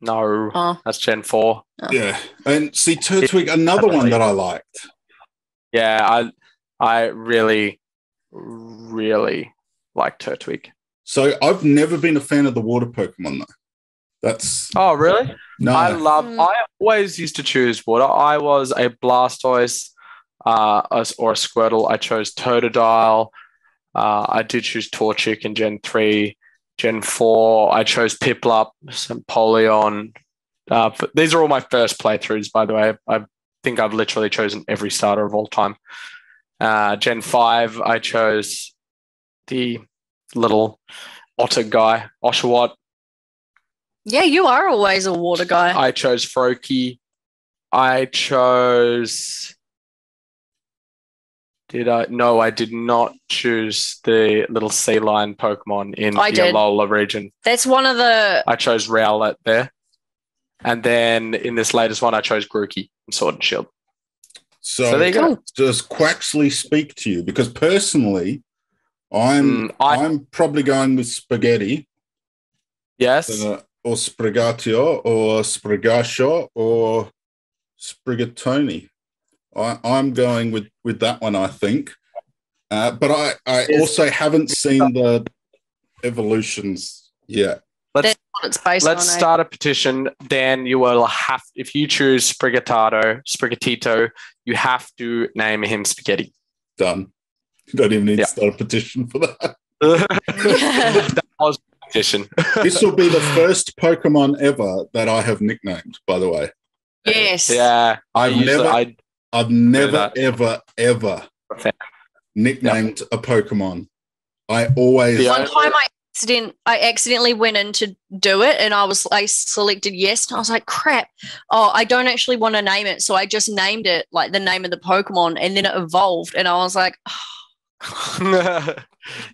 No, Oh, that's Gen 4. yeah, and see Turtwig, another one that I liked. Yeah, I I really, really like Turtwig. So I've never been a fan of the water Pokemon though. That's Oh, really? no. I love. Mm. I always used to choose water. I was a Blastoise, uh, or a Squirtle. I chose Totodile. Uh, I did choose Torchic in Gen three, Gen four. I chose Piplup, some Polion. Uh, these are all my first playthroughs, by the way. I think I've literally chosen every starter of all time. Uh, Gen five, I chose the little otter guy, Oshawott. Yeah, you are always a water guy. I chose Froakie. I chose. Did I? No, I did not choose the little sea lion Pokemon in I the did. Alola region. That's one of the. I chose Rowlet there. And then in this latest one, I chose Grookey in Sword and Shield. so, So there you go. Does Quaxly speak to you? Because personally, I'm Mm, I, I'm probably going with spaghetti yes. uh, or sprigatio or sprigascio or sprigatoni. I, I'm going with with that one. I think, uh, but I I also haven't seen the evolutions yet. Let's what it's based let's on. start a petition. Dan, you will have if you choose Sprigatito, Sprigatito, you have to name him Spaghetti. Done. You don't even need Yeah. to start a petition for that. *laughs* that was a petition. *laughs* this will be the first Pokemon ever that I have nicknamed, by the way. Yes. Yeah, I I've usually, never, I, I've never, ever, ever Fair. nicknamed a Pokemon. I always, The One time I accident I accidentally went in to do it and I was I selected yes and I was like crap. Oh, I don't actually want to name it. So I just named it like the name of the Pokemon and then it evolved and I was like, oh, *laughs*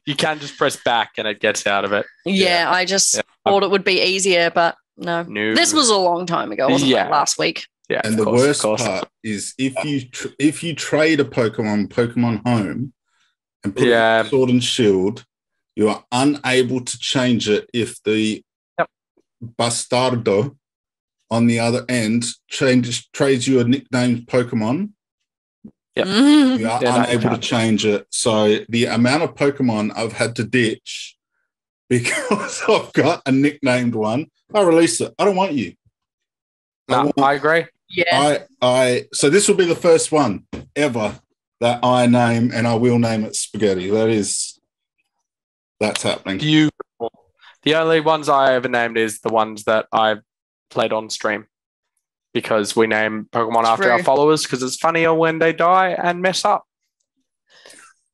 you can just press back and it gets out of it. yeah, I just Yeah. thought it would be easier, but no. No. This was a long time ago, wasn't Yeah. it? Last week. yeah, and the course, worst part is if you tr- if you trade a Pokemon Pokemon Home and put Yeah. it Sword and Shield, you are unable to change it if the Yep. Bastardo on the other end changes trades you a nicknamed Pokemon. Yep. Mhm. You are Yeah, no, you unable to change it. So the amount of Pokemon I've had to ditch because *laughs* I've got a nicknamed one, I release it. I don't want you. I want- I agree. Yeah. I I so this will be the first one ever that I name and I will name it spaghetti. That is that's happening. Beautiful. The only ones I ever named is the ones that I've played on stream because we name Pokemon after our followers because it's funnier when they die and mess up.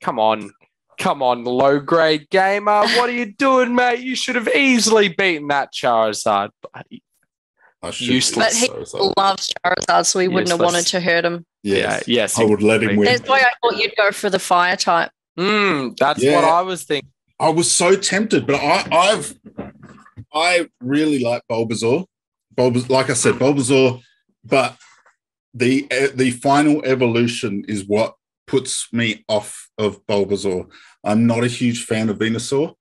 Come on. Come on, low grade gamer. What are you doing, mate? You should have easily beaten that Charizard. buddy. I should Useless. be But he so- so- Loves Charizard, so we wouldn't have wanted to hurt him. yes, Yeah, yes. I would let him win. That's why I thought you'd go for the fire type. Mm, that's Yeah. what I was thinking. I was so tempted, but I, I've I really like Bulbasaur. Bulbas, like I said, Bulbasaur, but the the final evolution is what puts me off of Bulbasaur. I'm not a huge fan of Venusaur.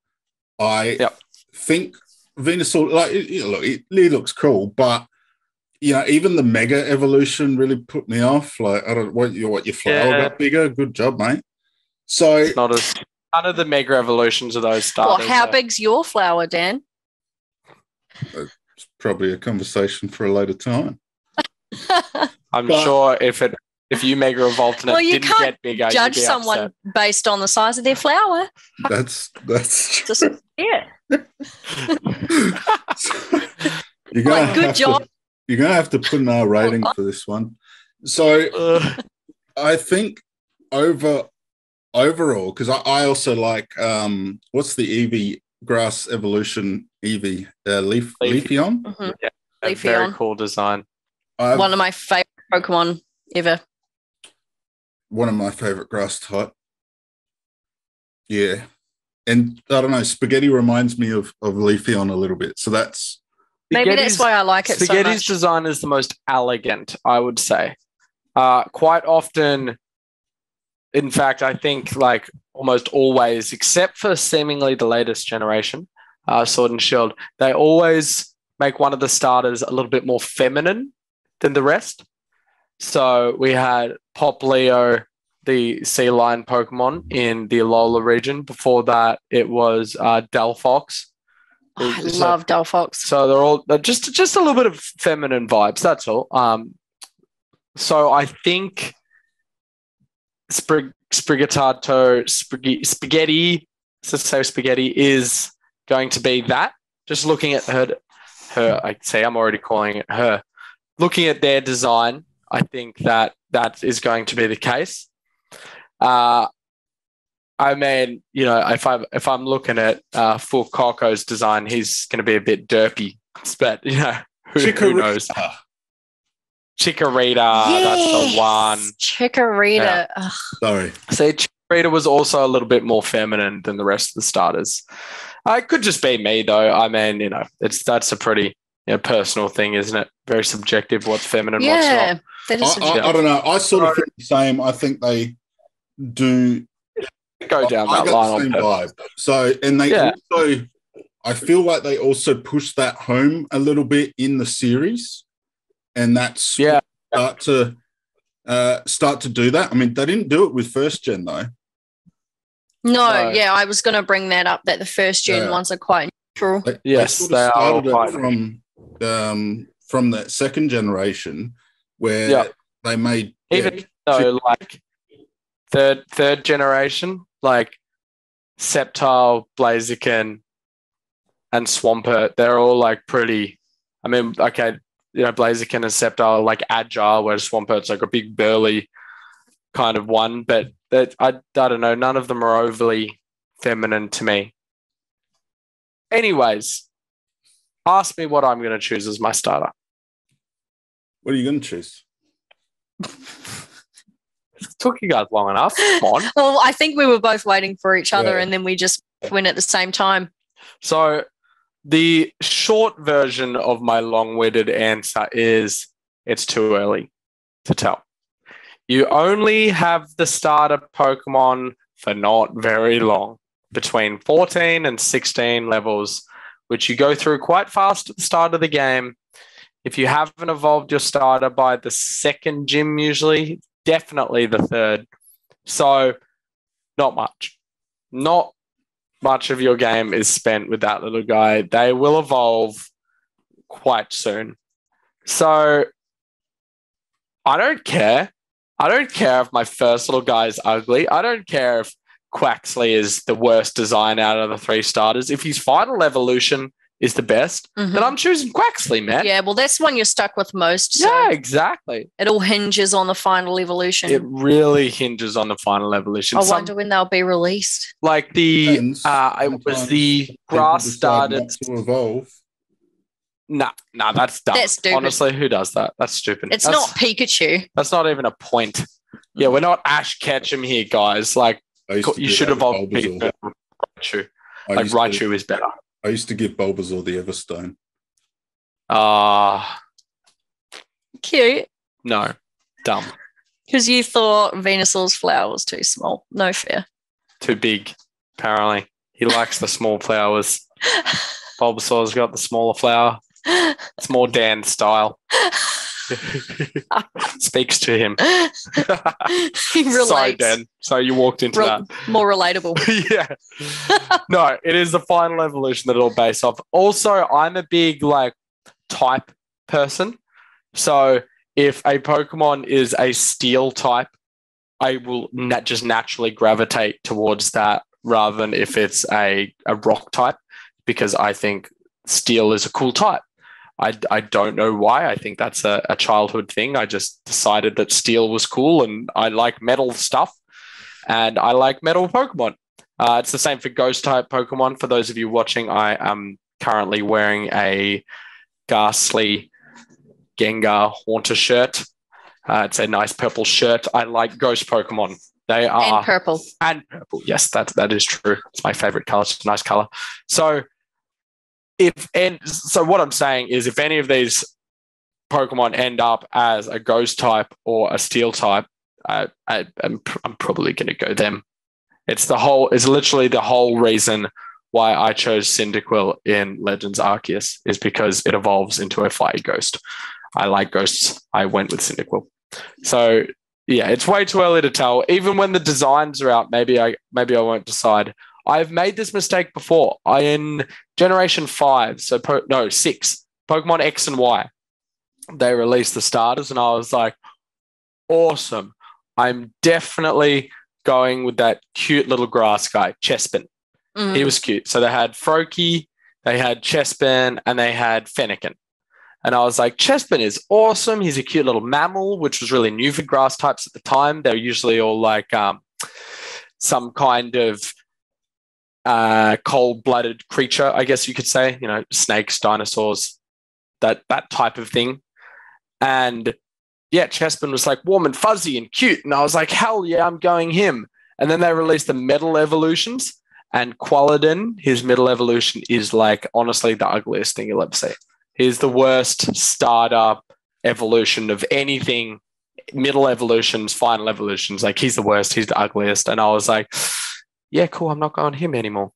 I Yep. think Venusaur, like you know, look, it, it looks cool, but you know, even the Mega evolution really put me off. Like, I don't what you what your flower Yeah. got bigger. Good job, mate. So It's not as none of the mega evolutions of those Well, how are- big's your flower, Dan? it's probably a conversation for a later time. *laughs* I'm but- sure if it if you mega evolved and Well, it you didn't can't get bigger, you'd Judge someone upset. based on the size of their flower. That's that's Just yeah. *laughs* you're gonna Like, good have job. To, you're gonna have to put an R rating for this one. So Ugh. *laughs* I think over overall, because I, I also like um what's the EV grass evolution Eevee uh, leaf Leafy. Leafeon? Mhm. a very cool design. I've, One of my favorite Pokemon ever. one of my favorite grass type. Yeah. And I don't know, spaghetti reminds me of, of Leafeon a little bit. So that's Maybe that's why I like it so Spaghetti's much. design is the most elegant, I would say. Uh, quite often, in fact, I think like almost always, except for seemingly the latest generation, uh, Sword and Shield, they always make one of the starters a little bit more feminine than the rest. So we had Popplio, the sea lion Pokemon in the Alola region. Before that, it was uh, Delphox. Oh, I So- love Delphox. so they're all they're just just a little bit of feminine vibes. That's all. Um, so I think Sprig Spriggatato Spaghetti, spaghetti say spaghetti is going to be that. Just looking at her, her. I say I'm already calling it her. Looking at their design, I think that that is going to be the case. Uh, I mean, you know, if I'm if I'm looking at uh, Fuecoco's design, he's going to be a bit derpy, *laughs* but you know, who, who Chikorita. knows? Chikorita, that's the one. Chikorita. Yeah. Ugh. sorry. See, Chikorita was also a little bit more feminine than the rest of the starters. Uh, it could just be me, though. I mean, you know, it's that's a pretty you know, personal thing, isn't it? Very subjective. What's feminine, what's yeah, not. that I, I, I don't know. I sort of Sorry. feel the same. I think they do Go down I that got line the same vibe. So, and they Yeah. also, I feel like they also push that home a little bit in the series, and that's Yeah. start to uh, start to do that. I mean, they didn't do it with first gen though. No, No. yeah, I was going to bring that up that the first gen Yeah. ones are quite neutral. They, Yes, sort of they are it quite- from um, from that second generation where Yeah. they made yeah, Even though, like third third generation, like Sceptile, Blaziken, and Swampert, they're all like pretty. I mean, okay, you know, Blaziken and Sceptile are like agile, whereas Swampert's like a big burly kind of one. But that I, I don't know, none of them are overly feminine to me. Anyways, ask me what I'm going to choose as my starter. What are you going to choose? *laughs* Took you guys long enough. Come on. *laughs* Well, I think we were both waiting for each other Yeah. and then we just went at the same time. So the short version of my long-winded answer is it's too early to tell. You only have the starter Pokemon for not very long, between 14 and 16 levels, which you go through quite fast at the start of the game. If you haven't evolved your starter by the second gym, usually, definitely the third. So, not much. Not much of your game is spent with that little guy. They will evolve quite soon. So I don't care. I don't care if my first little guy is ugly. I don't care if Quaxly is the worst design out of the three starters. If his final evolution is the best, Mhm. then I'm choosing Quaxly, man. Yeah, well, that's one you're stuck with most. So Yeah, exactly. it all hinges on the final evolution. It really hinges on the final evolution. I Some- wonder when they'll be released. like the uh, it was the grass decide started to evolve. Nah, nah, that's dumb. That's stupid. Honestly, who does that? That's stupid. It's that's, not Pikachu. That's not even a point. Yeah, we're not Ash Ketchum here, guys. Like, I used to you do should that with evolve Bulbasaur. Raichu. I Like, used to- Raichu is better. I used to give Bulbasaur the Everstone. Ah, Cute. no, dumb, Because you thought Venusaur's flower was too small. No fair. too big. Apparently, he likes the small flowers. *laughs* Bulbasaur's got the smaller flower. It's more Dan style. *laughs* *laughs* Speaks to him. *laughs* he relates. Sorry, Dan. So you walked into Rel- that. More relatable. *laughs* yeah. no, it is the final evolution that it'll base off. Also, I'm a big like type person. So if a Pokemon is a steel type, I will nat- just naturally gravitate towards that rather than if it's a, a rock type because I think steel is a cool type. I, I don't know why. I think that's a, a childhood thing. I just decided that steel was cool and I like metal stuff and I like metal Pokemon. Uh, it's the same for ghost type Pokemon. For those of you watching, I am currently wearing a ghastly Gengar Haunter shirt. Uh, it's a nice purple shirt. I like ghost Pokemon. They are and purple. and purple. Yes, that that is true. It's my favorite color. It's a nice color. So if and so what I'm saying is if any of these Pokemon end up as a ghost type or a steel type, I, I I'm, I'm probably going to go them. It's the whole. It's literally the whole reason why I chose Cyndaquil in Legends Arceus is because it evolves into a fire ghost. I like ghosts. I went with Cyndaquil. So yeah, it's way too early to tell. Even when the designs are out, maybe I maybe I won't decide. I've made this mistake before. I in Generation Five, so po- no six, Pokemon X and Y. They released the starters, and I was like, awesome. I'm definitely going with that cute little grass guy, Chespin. Mm. He was cute. So they had Froakie, they had Chespin, and they had Fennekin. And I was like, Chespin is awesome. He's a cute little mammal, which was really new for grass types at the time. They were usually all like um, some kind of uh, cold-blooded creature, I guess you could say. You know, snakes, dinosaurs, that that type of thing. And yeah, Chespin was like warm and fuzzy and cute, and I was like, hell yeah, I'm going him. And then they released the metal evolutions, and Quilladin, his middle evolution, is like honestly the ugliest thing you'll ever see. He's the worst starter evolution of anything. Middle evolutions, final evolutions, like he's the worst. He's the ugliest. And I was like, yeah, cool. I'm not going him anymore.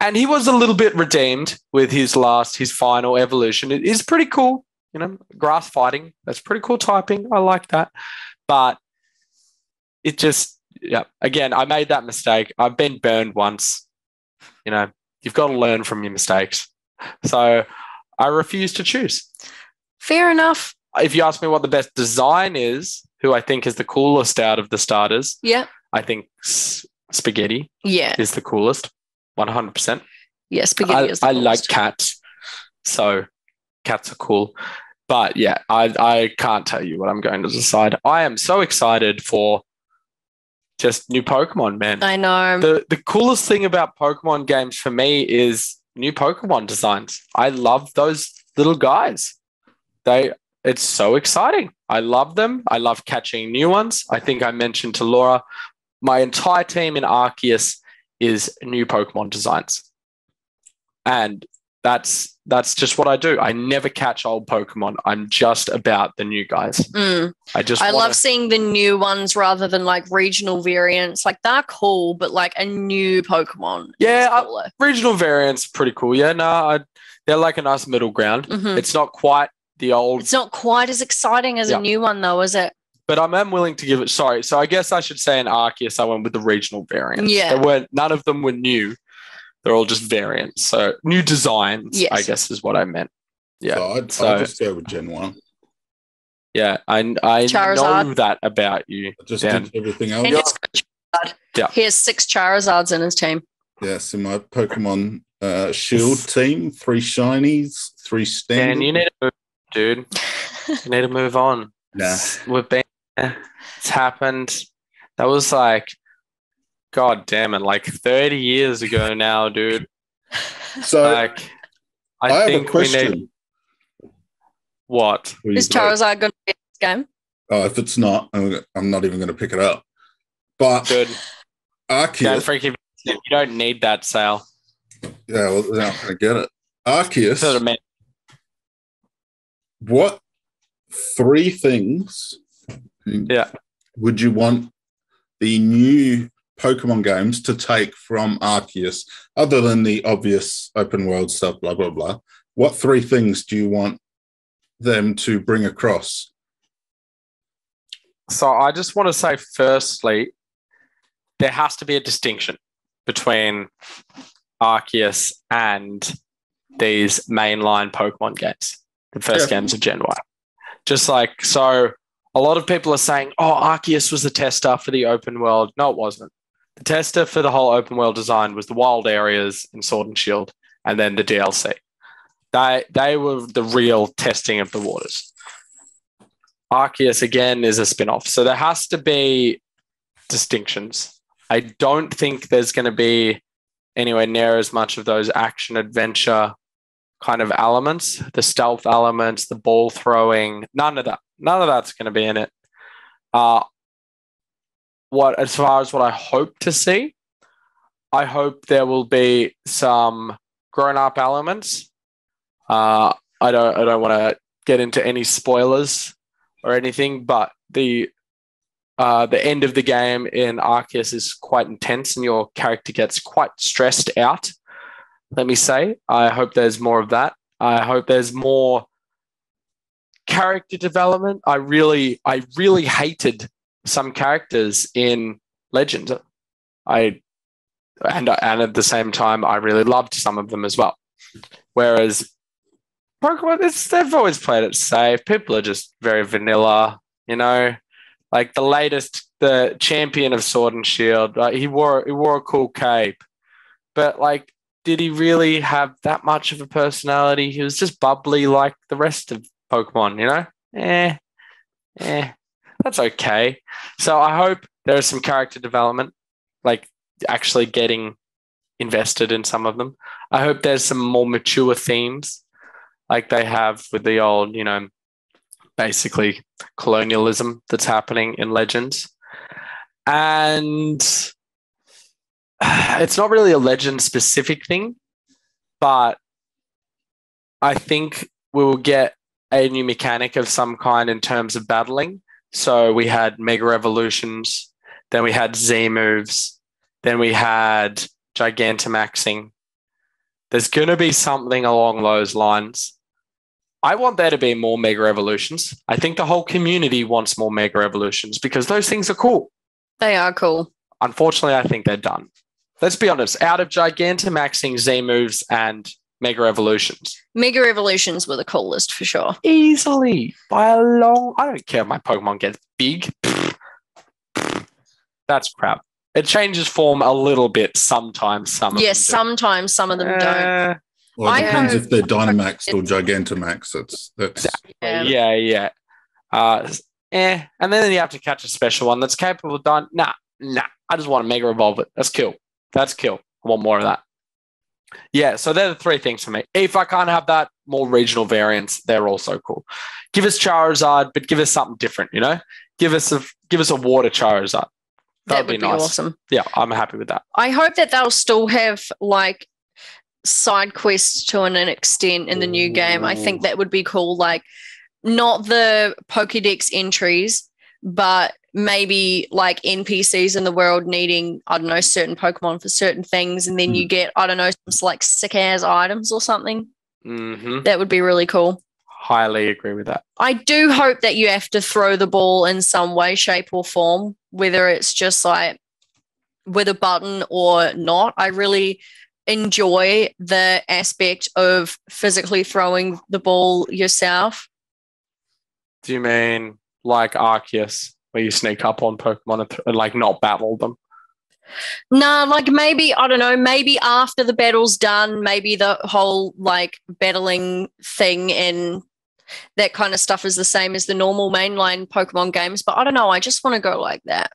And he was a little bit redeemed with his last, his final evolution. It is pretty cool, you know, grass fighting. That's pretty cool typing. I like that. But it just, yeah, again, I made that mistake. I've been burned once. You know, you've got to learn from your mistakes. So I refuse to choose. Fair enough. If you ask me what the best design is, who I think is the coolest out of the starters, Yeah. I think Spaghetti Yeah. is the coolest, 100%. Yeah. Spaghetti I, is the I like cats. So cats are cool. But yeah, I, I can't tell you what I'm going to decide. I am so excited for just new Pokemon, man. I know. The the coolest thing about Pokemon games for me is new Pokemon designs. I love those little guys. They it's so exciting. I love them. I love catching new ones. I think I mentioned to Laura, my entire team in Arceus is new Pokemon designs. And that's that's just what I do. I never catch old Pokemon. I'm just about the new guys. Mm. I just I wanna- love seeing the new ones rather than like regional variants. Like they're cool, but like a new Pokemon. Yeah, I- regional variants pretty cool. Yeah, no, I, they're like a nice middle ground. Mhm. It's not quite the old It's not quite as exciting as Yeah. a new one, though, is it? But I am willing to give it. Sorry, so I guess I should say in Arceus, I went with the regional variants. Yeah. there weren't none of them were new. They're all just variants. So new designs, Yes. I guess, is what I meant. Yeah, So I'd, so- I'd just go with Gen 1. yeah. I I know that about you. I just Dan. did everything else. he's Charizard. Yeah. He has six Charizards in his team. Yes, in my Pokemon uh, Shield team, three shinies, three standard. Dan, you need to move, dude. *laughs* You need to move on. Nah. We've been. It's happened. That was like, god damn it, like thirty years ago now, dude. So Like, I, I, have a think we question. need what? for you Is both. Charizard going to be in this game? Oh, if it's not, I'm I'm not even going to pick it up. But Good. Don't Arceus, freaking. You don't need that sale. yeah, well, they're not going to get it. Arceus, Sort of meant- what three things Yeah. would you want the new Pokemon games to take from Arceus, other than the obvious open world stuff, blah, blah, blah? What three things do you want them to bring across? So I just want to say, firstly, there has to be a distinction between Arceus and these mainline Pokemon games, the first Yeah. games of Gen Y. Just like so, a lot of people are saying, "Oh, Arceus was the tester for the open world." No, it wasn't. The tester for the whole open world design was the wild areas in Sword and Shield, and then the DLC. They they were the real testing of the waters. Arceus again is a spin-off. So there has to be distinctions. I don't think there's going to be anywhere near as much of those action adventure kind of elements, the stealth elements, the ball throwing, none of that. None of that's going to be in it. Uh what as far as what I hope to see, I hope there will be some grown-up elements. Uh I don't I don't want to get into any spoilers or anything, but the uh, the end of the game in Arceus is quite intense, and your character gets quite stressed out. Let me say, I hope there's more of that. I hope there's more character development. I really, I really hated some characters in Legend. I and and at the same time, I really loved some of them as well. Whereas Pokemon, they've always played it safe. People are just very vanilla, you know. Like the latest, the champion of Sword and Shield, like he wore he wore a cool cape, but like, did he really have that much of a personality? He was just bubbly like the rest of Pokemon, you know. Eh, eh, that's okay. So I hope there is some character development, like actually getting invested in some of them. I hope there's some more mature themes like they have with the old, you know, basically colonialism that's happening in Legends. And *sighs* it's not really a legend specific thing, but I think we will get a new mechanic of some kind in terms of battling. So we had Mega Evolutions, then we had Z moves, then we had Gigantamaxing. There's going to be something along those lines. I want there to be more Mega Evolutions. I think the whole community wants more Mega Evolutions because those things are cool. They are cool. Unfortunately, I think they're done. Let's be honest. Out of Gigantamaxing, Z moves, and Mega Evolutions, Mega Evolutions were the coolest for sure. easily by a long. I don't care if my Pokemon gets big. That's crap. It changes form a little bit sometimes. Some of Yes, them do. sometimes some of them don't. Eh, Well, it I depends hope- if they're Dynamax or Gigantamax. That's that's Yeah. yeah, yeah. Uh, eh. And then you have to catch a special one that's capable of done. Nah, nah. I just want to mega evolve it. That's kill. That's kill. I want more of that. Yeah, so they're the three things for me. If I can't have that, more regional variants, they're also cool. Give us Charizard, but give us something different, you know? Give us a give us a water Charizard. that That'd be be, nice. awesome. Yeah, I'm happy with that. I hope that they'll still have like side quests to an extent in the new game. I think that would be cool. Like not the Pokedex entries, but maybe like NPCs in the world needing, I don't know, certain Pokemon for certain things. And then you get, I don't know, some like sick ass items or something. hmm That would be really cool. Highly agree with that. I do hope that you have to throw the ball in some way, shape, or form, whether it's just like with a button or not. I really enjoy the aspect of physically throwing the ball yourself. Do you mean like Arceus, where you sneak up on Pokemon and, th- and like not battle them? Nah, like maybe, I don't know, maybe after the battle's done, maybe the whole like battling thing and that kind of stuff is the same as the normal mainline Pokemon games. But I don't know, I just want to go like that.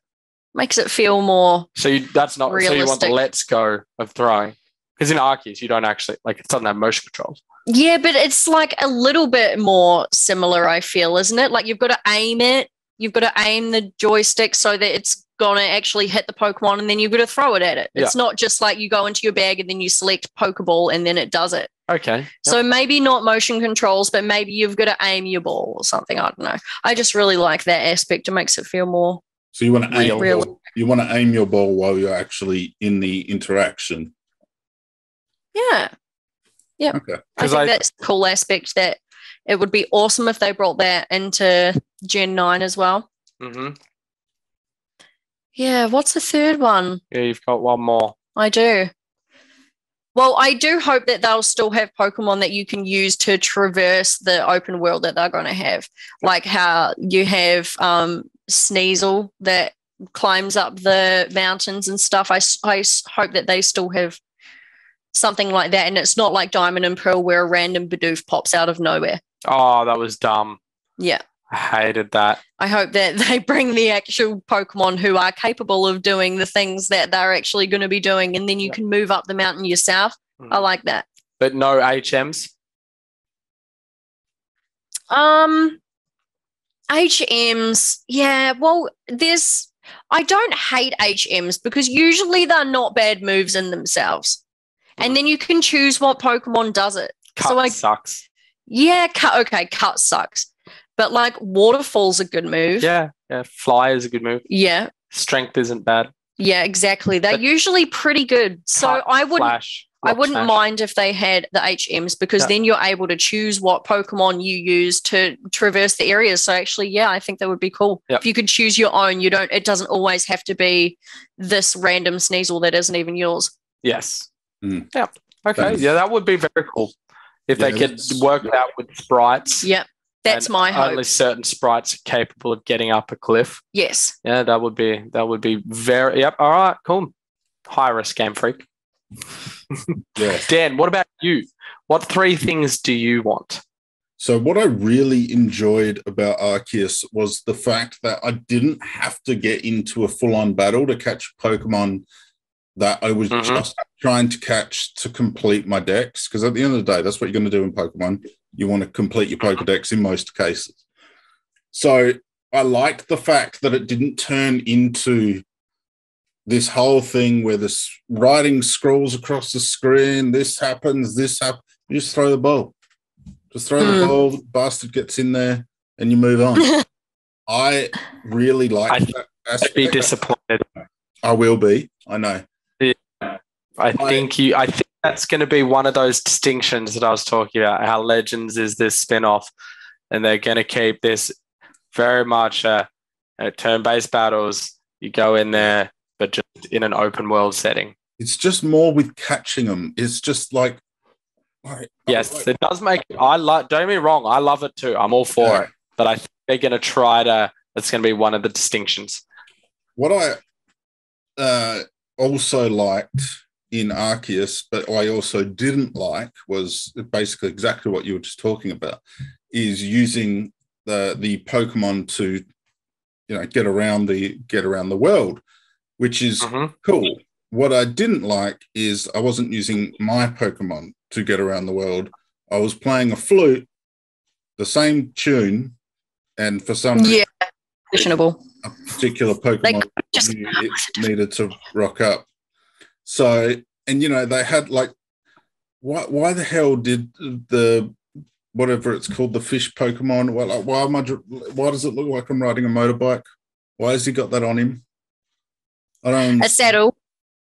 Makes it feel more So you, that's not so you want the Realistic. let's go of throwing. Because in Arceus, you don't actually like it doesn't have motion controls. Yeah, but it's like a little bit more similar, I feel, isn't it? Like you've got to aim it, you've got to aim the joystick so that it's gonna actually hit the Pokemon and then you've got to throw it at it. It's not just like you go into your bag and then you select Pokeball and then it does it. Okay. So maybe not motion controls, but maybe you've got to aim your ball or something. I don't know. I just really like that aspect. It makes it feel more so you want to aim Real. your, you want to aim your ball while you're actually in the interaction. yeah. Okay. I think I- that's a cool aspect that it would be awesome if they brought that into Gen 9 as well. hmm Yeah, what's the third one? Yeah, you've got one more. I do. Well, I do hope that they'll still have Pokemon that you can use to traverse the open world that they're going to have. Like how you have um, Sneasel that climbs up the mountains and stuff. I, I hope that they still have something like that. And it's not like Diamond and Pearl where a random Bidoof pops out of nowhere. Oh, that was dumb. Yeah. I hated that. I hope that *laughs* they bring the actual Pokemon who are capable of doing the things that they're actually going to be doing, and then you Yeah. can move up the mountain yourself. Mm. I like that. But no HMs. Um, HMs, yeah. Well, there's. I don't hate HMs because usually they're not bad moves in themselves, and then you can choose what Pokemon does it. Cut So I- sucks. Yeah, cut. Okay, cut sucks, but like waterfall's a good move. Yeah, yeah. Fly is a good move. yeah, Strength isn't bad. yeah, exactly. They're But- usually pretty good. So Cut, I wouldn't. Flash. I wouldn't smash. mind if they had the HMs because Yeah. then you're able to choose what Pokemon you use to traverse the areas. So actually, yeah, I think that would be cool. Yep. If you could choose your own, you don't. It doesn't always have to be this random Sneasel that isn't even yours. Yes. Mm. Yeah. Okay. Thanks. Yeah, that would be very cool if Yeah, they could work it out with sprites. Yep, that's and my hope. Only certain sprites are capable of getting up a cliff. yes. Yeah, that would be that would be very. Yep. All right. Cool. High risk game freak. *laughs* Yeah. Dan, what about you? What three things do you want? So what I really enjoyed about Arceus was the fact that I didn't have to get into a full-on battle to catch Pokemon that I was Mhm. just trying to catch to complete my decks. Because at the end of the day, that's what you're going to do in Pokemon. You want to complete your Pokedex in most cases. So I like the fact that it didn't turn into this whole thing where this writing scrolls across the screen. This happens. This happens. You just throw the ball. Just throw the Hmm. ball. The bastard gets in there, and you move on. *laughs* I really like I'd I'd be disappointed. I will be. I know. I think you. I think that's going to be one of those distinctions that I was talking about. How Legends is this spin-off, and they're going to keep this very much uh, uh, turn-based battles. You go in there, but just in an open world setting. It's just more with catching them. It's just like, like Yes, like- it does make. I like. Don't get me wrong. I love it too. I'm all for Yeah. it. But I think they're going to try to. That's going to be one of the distinctions. what I uh, also liked in Arceus, but I also didn't like was basically exactly what you were just talking about, is using the the Pokemon to, you know, get around the get around the world, which is Mhm. cool. What I didn't like is I wasn't using my Pokemon to get around the world. I was playing a flute, the same tune, and for some Yeah, questionable. a particular Pokemon just- it needed to rock up. So, and you know, they had like, why? Why the hell did the whatever it's called, the fish Pokemon? Well, like, why am I? Why does it look like I'm riding a motorbike? Why has he got that on him? I don't. A saddle.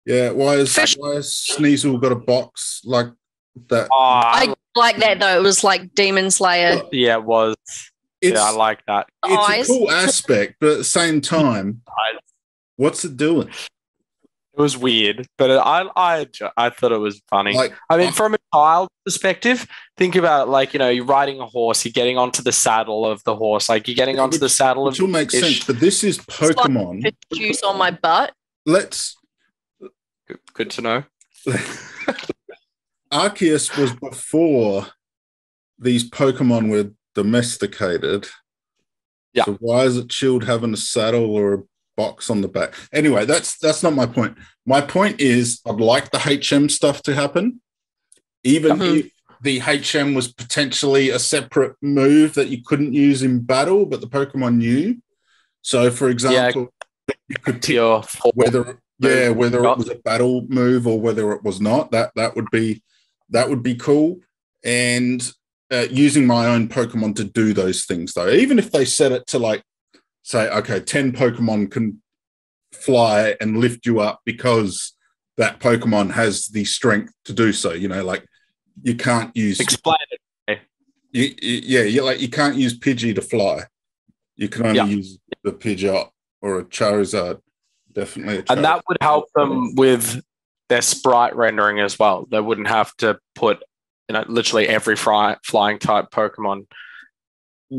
yeah. Why is Fish- why has Sneasel got a box like that? Oh, I, I like that though. It was like Demon Slayer. yeah, it was. It's yeah, I like that. it's eyes. a cool aspect, but at the same time, what's it doing? It was weird, but I I I thought it was funny. Like, I mean, oh. from a child perspective, think about it like you know you're riding a horse, you're getting onto the saddle of the horse, like you're getting Yeah, onto the saddle of. which all makes sense. But this is Pokemon. Put juice on my butt. Let's Good, good to know. *laughs* Arceus was before these Pokemon were domesticated. Yeah. So why is it chilled having a saddle or a box on the back? Anyway, that's that's not my point. My point is I'd like the HM stuff to happen, even Mhm. if the HM was potentially a separate move that you couldn't use in battle, but the Pokemon knew. So, for example, you could Pure whether yeah whether it was a battle move or whether it was not that that would be that would be cool and uh, using my own pokemon to do those things though even if they set it to like say okay 10 pokemon can fly and lift you up because that pokemon has the strength to do so you know like you can't use Explain it. you, you- yeah, you like you can't use Pidgey to fly. You can only Yeah. use the Pidgeot or a Charizard. Definitely, a And that would help them with their sprite rendering as well. They wouldn't have to put, you know, literally every fly, flying type Pokemon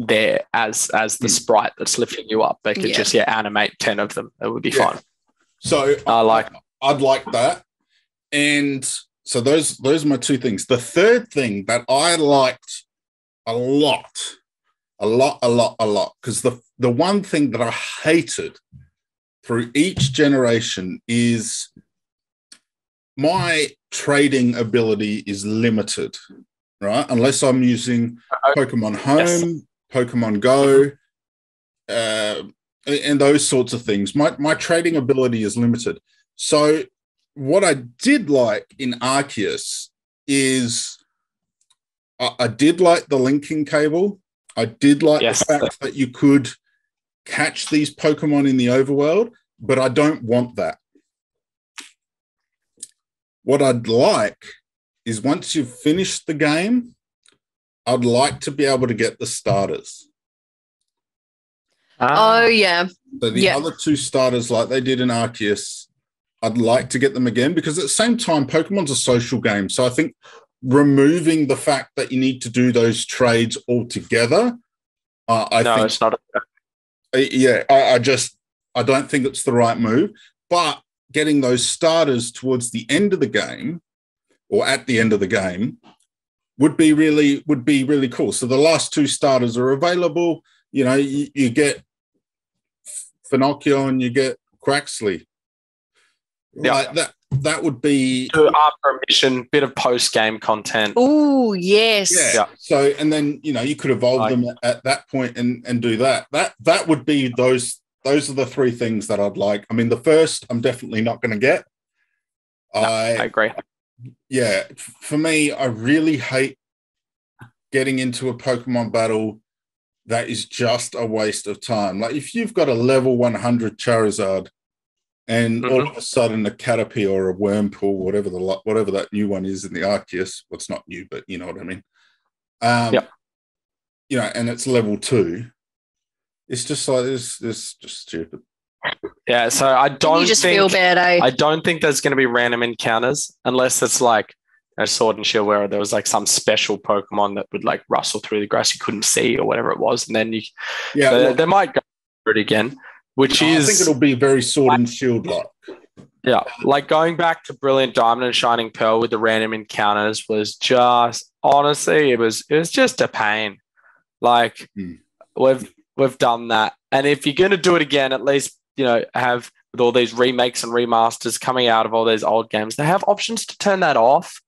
there as as the Hmm. sprite that's lifting you up. They could Yeah. just yeah animate ten of them. It would be Yeah. fun. So I like. I'd like that. And so those those are my two things. The third thing that I liked a lot, a lot, a lot, a lot, because the the one thing that I hated through each generation is my trading ability is limited, right? Unless I'm using Pokemon Home, Yes. Pokemon Go, uh, and those sorts of things. My my trading ability is limited. So what I did like in Arceus is I, I did like the linking cable. I did like Yes. the fact that you could catch these Pokemon in the overworld, but I don't want that. What I'd like is once you've finished the game, I'd like to be able to get the starters. Ah, Oh yeah. So the Yeah. other two starters, like they did in Arceus, I'd like to get them again because at the same time, Pokemon's a social game. So I think removing the fact that you need to do those trades altogether, uh, I no, think, it's not. A, yeah, I, I just, I don't think it's the right move. But getting those starters towards the end of the game or at the end of the game would be really would be really cool. So the last two starters are available. You know, you, you get Finocchio and you get Quaxly. Yeah. Like that that would be to after a mission, bit of post game content. Oh yes. yeah. Yeah. So and then you know you could evolve Like- them at that point and and do that. That that would be those those are the three things that I'd like. I mean, the first I'm definitely not going to get. I I agree. Yeah, for me, I really hate getting into a Pokemon battle that is just a waste of time. Like if you've got a level 100 Charizard and all of a sudden a Caterpie or a Wurmple, whatever the whatever that new one is in the Arceus, well, it's not new, but you know what I mean. Um, Yep. You know, and it's level two. It's just like this. This just stupid. Yeah, so I don't you just think feel bad, eh? I don't think there's going to be random encounters unless it's like a sword and shield where there was like some special Pokemon that would like rustle through the grass you couldn't see or whatever it was, and then you Yeah, they, well, they might go through it again, which I is I think it'll be very Sword and Shield like. Yeah, like going back to Brilliant Diamond and Shining Pearl with the random encounters was just honestly, it was it was just a pain. Like Hmm. we've we've done that, and if you're gonna do it again, at least you know have with all these remakes and remasters coming out of all these old games, they have options to turn that off.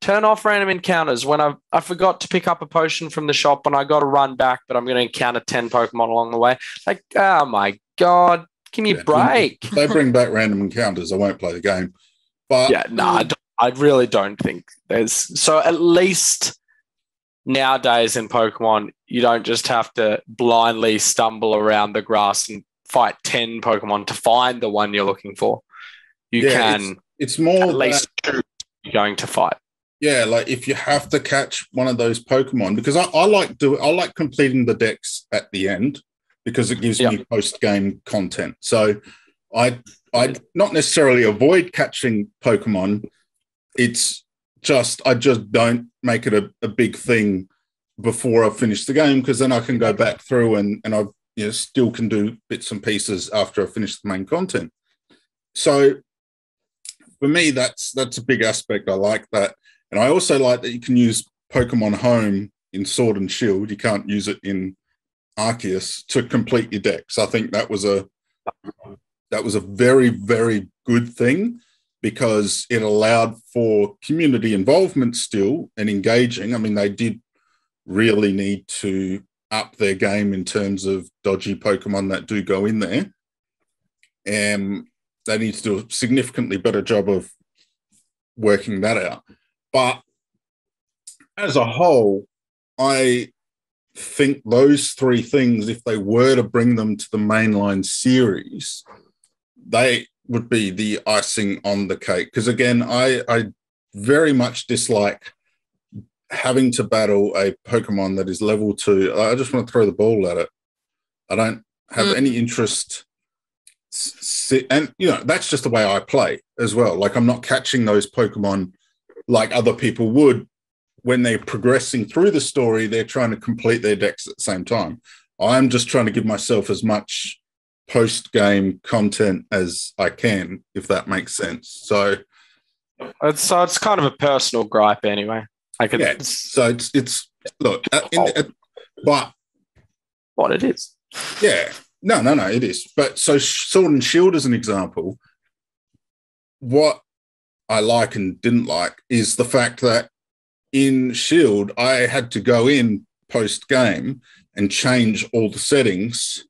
Turn off random encounters. When I I forgot to pick up a potion from the shop and I got to run back, but I'm going to encounter ten Pokemon along the way. Like, oh my god, give me Yeah. a break. They bring back random encounters, I won't play the game. But yeah, no, I, I really don't think there's so at least nowadays in Pokemon, you don't just have to blindly stumble around the grass and fight 10 Pokemon to find the one you're looking for. You Yeah, can it's more at least you're going to fight. yeah, like if you have to catch one of those Pokemon, because I, I like do I like completing the dex at the end because it gives Yeah. me post game content. So I I not necessarily avoid catching Pokemon. It's just I just don't make it a, a big thing before I finish the game because then I can go back through and and I you know still can do bits and pieces after I finish the main content. So for me, that's that's a big aspect. I like that. And I also like that you can use Pokemon Home in Sword and Shield. You can't use it in Arceus to complete your dex. I think that was a that was a very very good thing because it allowed for community involvement still and engaging. I mean, they did really need to up their game in terms of dodgy Pokemon that do go in there. And they need to do a significantly better job of working that out. But as a whole, I think those three things, if they were to bring them to the mainline series, they would be the icing on the cake. Because again, I, I very much dislike having to battle a Pokemon that is level two. I just want to throw the ball at it. I don't have Mm. any interest. and you know that's just the way I play as well. Like I'm not catching those Pokemon like other people would when they're progressing through the story. They're trying to complete their dex at the same time. I'm just trying to give myself as much post game content as I can, if that makes sense. So It's, so it's kind of a personal gripe anyway. Like yeah, it's so it's it's look, uh, in, uh, but what it is. Yeah. No, no, no, it is. But so Sword and Shield as an example, what I like and didn't like is the fact that in Shield, I had to go in post game and change all the settings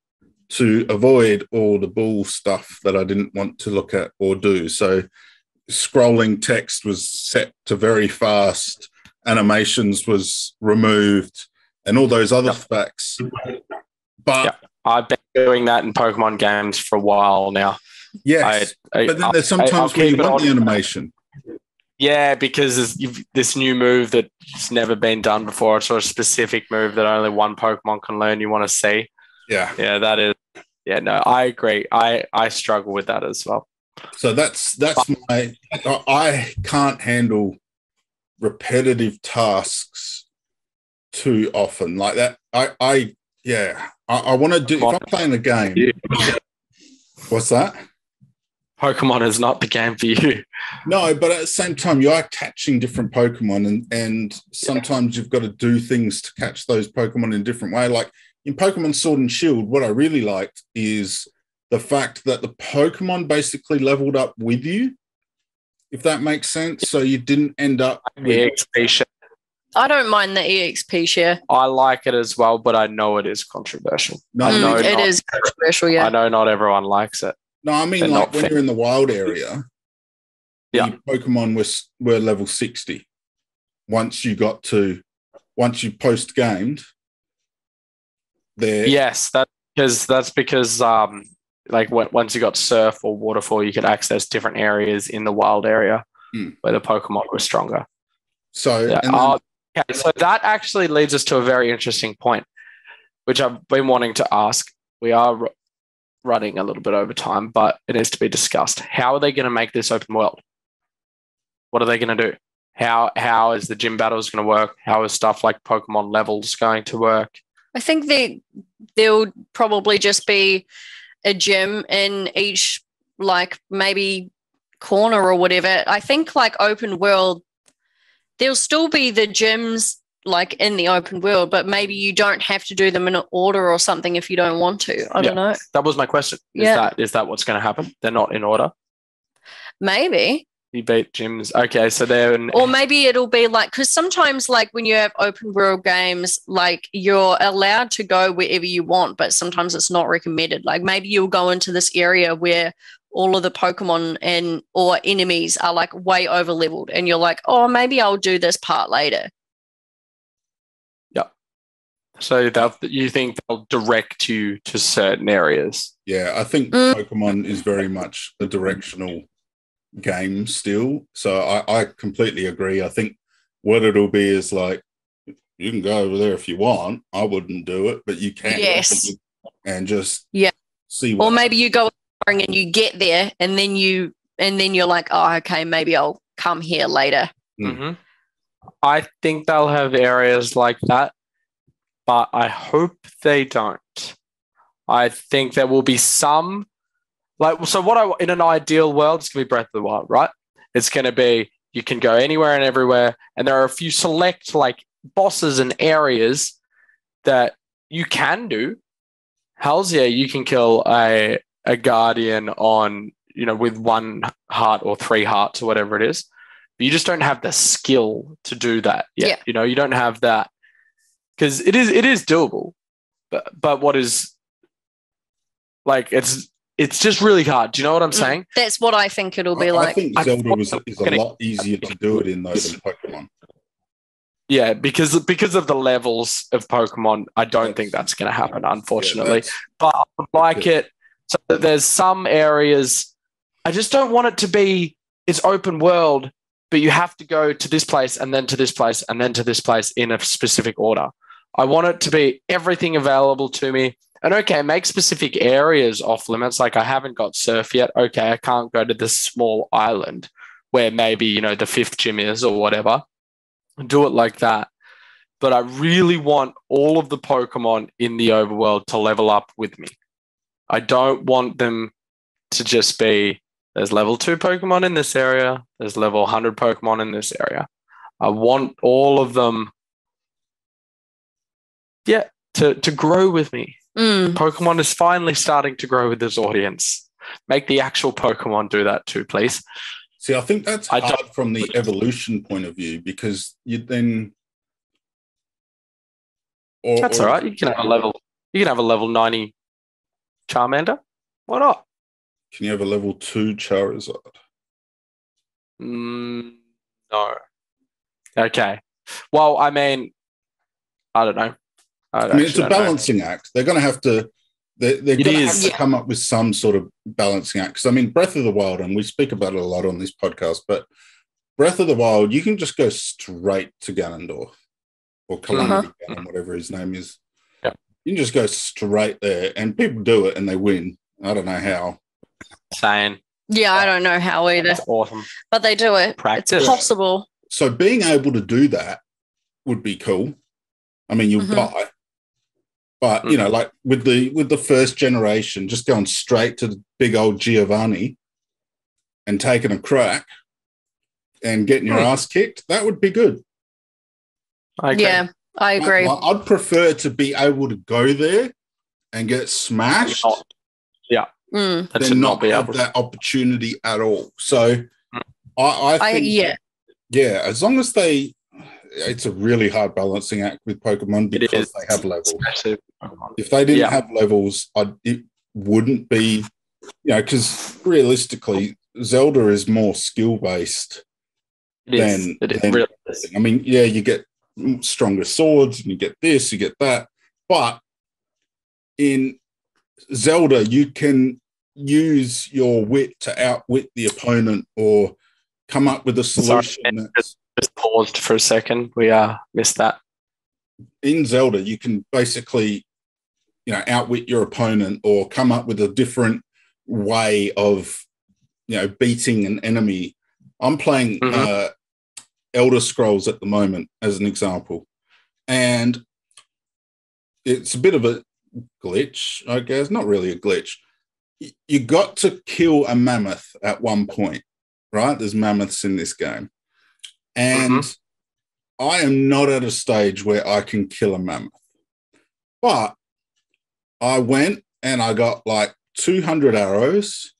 to avoid all the bull stuff that I didn't want to look at or do. So scrolling text was set to very fast, animations was removed, and all those other facts. But Yeah. I've been doing that in Pokemon games for a while now. yes, I, I, but then there's I- sometimes where you want the animation. Yeah, because you've, this new move that's never been done before. It's sort of specific move that only one Pokemon can learn. You want to see. Yeah. Yeah, that is. Yeah, no, I agree. I I struggle with that as well. So that's that's my I- I can't handle repetitive tasks too often like that. I I yeah. I, I want to do if I'm playing a game. Yeah. What's that? Pokemon is not the game for you. No, but at the same time, you are catching different Pokemon, and and sometimes you've got to do things to catch those Pokemon in a different way. Like in Pokemon Sword and Shield, what I really liked is the fact that the Pokemon basically leveled up with you, if that makes sense. So you didn't end up with EXP share. I don't mind the EXP share. I like it as well, but I know it is controversial. no, I know it not- is controversial, Yeah, I know not everyone likes it. no. I mean, They're like when fair. you're in the wild area, Yeah. the Pokemon was were level sixty. Once you got to, once you post gamed, they're Yes, that because that's because um like when, once you got surf or waterfall, you could access different areas in the wild area Hmm. where the Pokemon were stronger. so Yeah. and then- Uh, okay, so that actually leads us to a very interesting point, which I've been wanting to ask. We are r- running a little bit over time, but it needs to be discussed. How are they going to make this open world? What are they going to do? How how is the gym battles going to work? How is stuff like Pokemon levels going to work? I think they there'll probably just be a gym in each like maybe corner or whatever. I think like open world, there'll still be the gyms like in the open world, but maybe you don't have to do them in order or something if you don't want to. I don't know. That was my question. Is Yeah. that is that what's going to happen? They're not in order. Maybe. You beat gyms. Okay, so they're in, Or maybe it'll be like, because sometimes, like when you have open world games, like you're allowed to go wherever you want, but sometimes it's not recommended. Like maybe you'll go into this area where all of the Pokemon and or enemies are like way over leveled, and you're like, oh, maybe I'll do this part later. Yeah. So they'll, you think they'll direct you to certain areas. Yeah, I think Mm. Pokemon is very much a directional game still. So I, I completely agree. I think what it'll be is like you can go over there if you want. I wouldn't do it, but you can Yes. and just Yeah. see Or maybe you go and you get there, and then you and then you're like, oh, okay, maybe I'll come here later. Mm. hmm I think they'll have areas like that, but I hope they don't. I think there will be some, like, so what I, in an ideal world, it's going to be Breath of the Wild, right? It's going to be, you can go anywhere and everywhere. And there are a few select, like, bosses and areas that you can do. Hell's yeah, you can kill a, a guardian on, you know, with one heart or three hearts or whatever it is but you just don't have the skill to do that yet. Yeah. You know, you don't have that because it is it is doable, but but what is like it's it's just really hard. Do you know what I'm Mm. saying? That's what I think it'll be I, I like. think I- Zelda was, is a gonna- lot easier to do it in those than Pokemon. Yeah, because because of the levels of Pokemon, I don't think that's going to happen, unfortunately. Yeah, but I would like Okay. it. So that there's some areas I just don't want it to be it's open world, but you have to go to this place and then to this place and then to this place in a specific order. I want it to be everything available to me. And okay, make specific areas off limits. Like I haven't got surf yet. Okay, I can't go to this small island where maybe, you know, the fifth gym is or whatever. Do it like that. But I really want all of the Pokemon in the overworld to level up with me. I don't want them to just be there's level two Pokemon in this area, there's level 100 Pokemon in this area. I want all of them, yeah, to, to grow with me. Mm. Pokemon is finally starting to grow with this audience. Make the actual Pokemon do that too, please. See, I think that's I hard don't- from the evolution point of view because you then. Or, That's or- all right. You can have a level. You can have a level 90 Charmander. Why not? Can you have a level two Charizard? Mm, no. Okay. Well, I mean, I don't know. I, I mean, it's a don't know. balancing act. They're going to have to. They're, they're going to have to come up with some sort of balancing act. Because I mean, Breath of the Wild, and we speak about it a lot on this podcast, but Breath of the Wild, you can just go straight to Ganondorf or Calamity Ganon, whatever his name is. Yeah. You can just go straight there, and people do it, and they win. I don't know how. Saying Yeah, I don't know how either, that's awesome. but they do it. Practice. It's possible. So being able to do that would be cool. I mean, you'll Mhm. die, but you know, like with the with the first generation, just going straight to the big old Giovanni and taking a crack and getting your Hmm. ass kicked, that would be good. I agree. Yeah, I agree. I, I'd prefer to be able to go there and get smashed Not- Mm. That should than not not be have able to. that opportunity at all. So I, I I think yeah. yeah, as long as they, it's a really hard balancing act with Pokemon because they have levels. If they didn't Yeah. have levels, I it wouldn't be, you know, because realistically, Zelda is more skill based. than. Then- it is then- really. I mean, yeah, you get stronger swords and you get this, you get that, but in Zelda, you can use your wit to outwit the opponent or come up with a solution. that's, Just paused for a second. We uh missed that. in Zelda, you can basically, you know, outwit your opponent or come up with a different way of, you know, beating an enemy. I'm playing Mhm. uh, Elder Scrolls at the moment as an example, and it's a bit of a glitch, I guess. Not really a glitch. You got to kill a mammoth at one point, right? There's mammoths in this game. And mm-hmm. I am not at a stage where I can kill a mammoth. But I went and I got like 200 arrows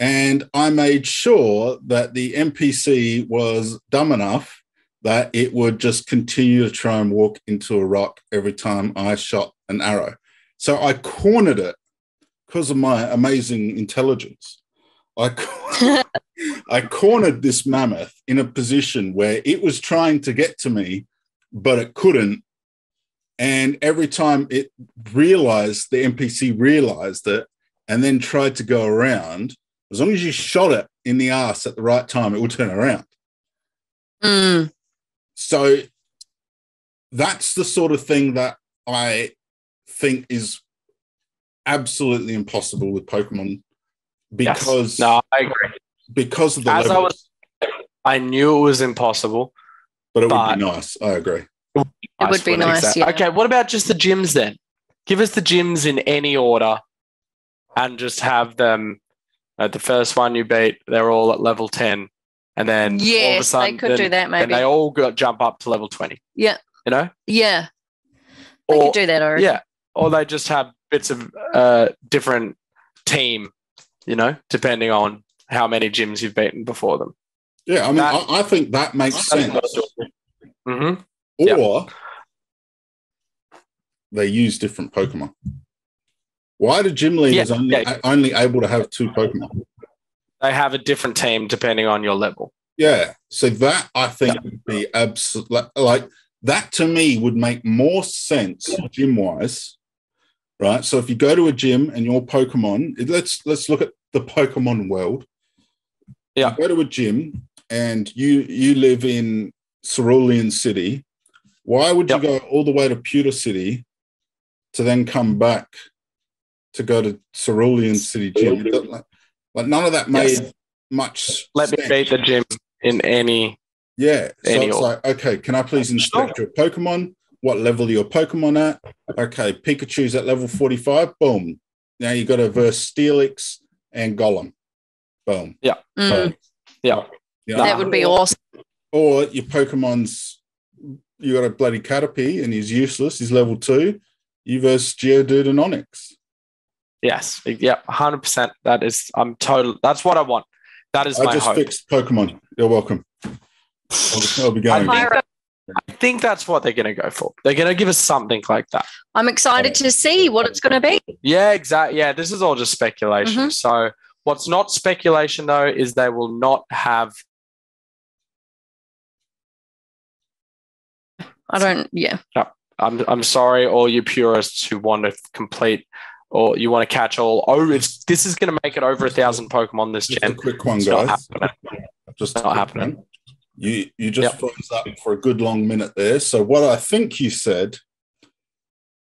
and I made sure that the NPC was dumb enough that it would just continue to try and walk into a rock every time I shot an arrow. So I cornered it because of my amazing intelligence. I, *laughs* I cornered this mammoth in a position where it was trying to get to me, but it couldn't. And every time it realized, the NPC realized it and then tried to go around, as long as you shot it in the ass at the right time, it would turn around. Mm. So that's the sort of thing that I think is absolutely impossible with Pokemon Yes. because no, I agree. Because of the As I levels. I knew it was impossible. but it would be nice. I agree. It would be nice, accept- yeah. Okay, what about just the gyms then? Give us the gyms in any order and just have them at the first one you beat, they're all at level 10. And then all of a Yes, sudden, they could then, do that then maybe. they all got jump up to level 20. Yeah. You know? yeah. They Or could do that, I reckon. yeah. Or they just have bits of uh different team, you know, depending on how many gyms you've beaten before them. Yeah, I mean, That- I, I think that makes sense. hmm Or Yeah. they use different Pokemon. Why do gym leaders Yeah, only yeah. only able to have two Pokemon? They have a different team depending on your level. Yeah, so that I think would be absolutely like that to me would make more sense gym wise, right? So if you go to a gym and your Pokemon, let's let's look at the Pokemon world. Yeah. You go to a gym and you you live in Cerulean City. Why would Yep. you go all the way to Pewter City to then come back to go to Cerulean City Gym? Like, like none of that made Yes. much. Let me sense. beat the gym in any Yeah. So Any it's order. like, okay, can I please inspect your Pokemon? What level are your Pokemon at? Okay, Pikachu's at level 45. Boom. Now you got to verse Steelix and Golem. Boom. Mm, Boom. Yeah. You that would be awesome. Or your Pokemon's, you got a bloody Caterpie and he's useless. He's level two. You versus Geodude and Onix. Yes. Yeah. Hundred percent. That is. I'm total. That's what I want. That is I my just hope. fixed Pokemon. You're welcome. I'll, I'll be going. I think, I think that's what they're going to go for. They're going to give us something like that. I'm excited to see what it's going to be. Yeah. Exactly. Yeah. This is all just speculation. Mm-hmm. So what's not speculation though is they will not have. I don't, yeah. I'm. I'm sorry, all you purists who want to complete. Or you want to catch all? Oh, it's this is going to make it over a thousand Pokemon this Just a gen. quick one, It's not guys. happening. Just Not happening. one. You you just froze up for a good long minute there. So what I think you said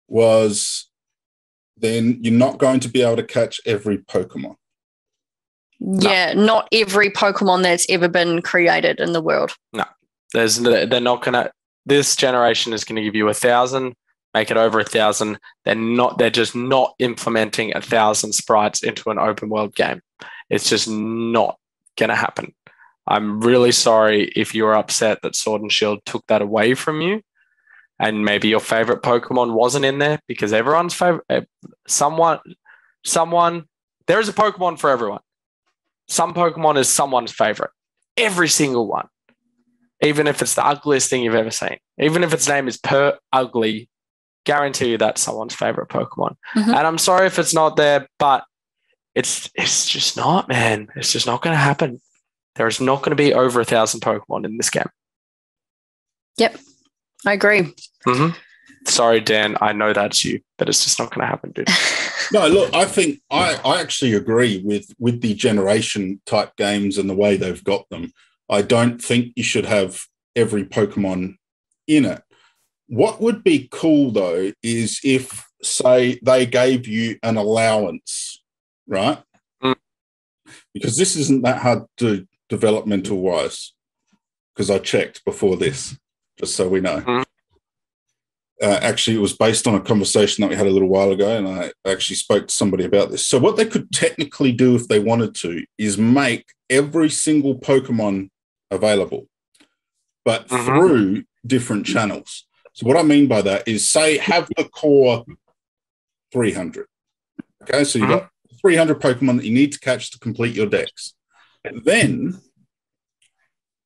was then you're not going to be able to catch every Pokemon. Yeah, not every Pokemon that's ever been created in the world. There's they're not gonna. This generation is going to give you a thousand, make it over a thousand. They're not. They're just not implementing a thousand sprites into an open world game. It's just not going to happen. I'm really sorry if you're upset that Sword and Shield took that away from you, and maybe your favorite Pokemon wasn't in there because everyone's favorite. eh, Someone, someone. There is a Pokemon for everyone. Some Pokemon is someone's favorite. Every single one even if it's the ugliest thing you've ever seen, even if its name is per ugly, guarantee you that's someone's favorite Pokemon. Mhm. And I'm sorry if it's not there, but it's it's just not, man. It's just not going to happen. There is not going to be over a thousand Pokemon in this game. Yep. I agree. hmm Sorry, Dan. I know that's you, but it's just not going to happen, dude. *laughs* No, look, I think I, I actually agree with with the generation type games and the way they've got them. I don't think you should have every Pokemon in it. What would be cool though is if, say, they gave you an allowance, right? Mm. Because this isn't that hard to developmental wise. Because I checked before this, just so we know. Mm. Uh, actually, it was based on a conversation that we had a little while ago, and I actually spoke to somebody about this. So, what they could technically do if they wanted to is make every single Pokemon available, but Mhm. through different channels. So, what I mean by that is, say, have the core 300. Okay, so you've Mhm. got 300 Pokemon that you need to catch to complete your dex. Then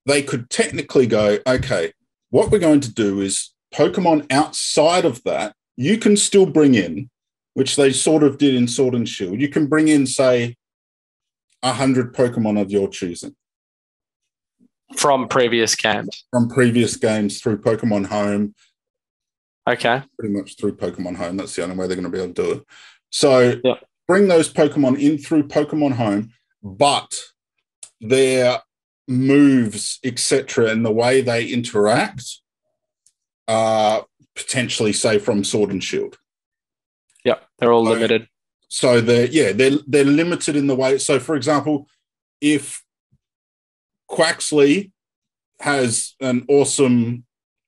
they could technically go, okay, what we're going to do is Pokemon outside of that, you can still bring in, which they sort of did in Sword and Shield. You can bring in, say, 100 Pokemon of your choosing From previous games. from previous games through Pokemon Home, Okay. pretty much through Pokemon Home. That's the only way they're going to be able to do it. So Yeah. bring those Pokemon in through Pokemon Home, but their moves, etc., and the way they interact are potentially, say, from Sword and Shield. Yep. They're all Okay. limited. So they're yeah, they're they're limited in the way. So for example, if Quaxly has an awesome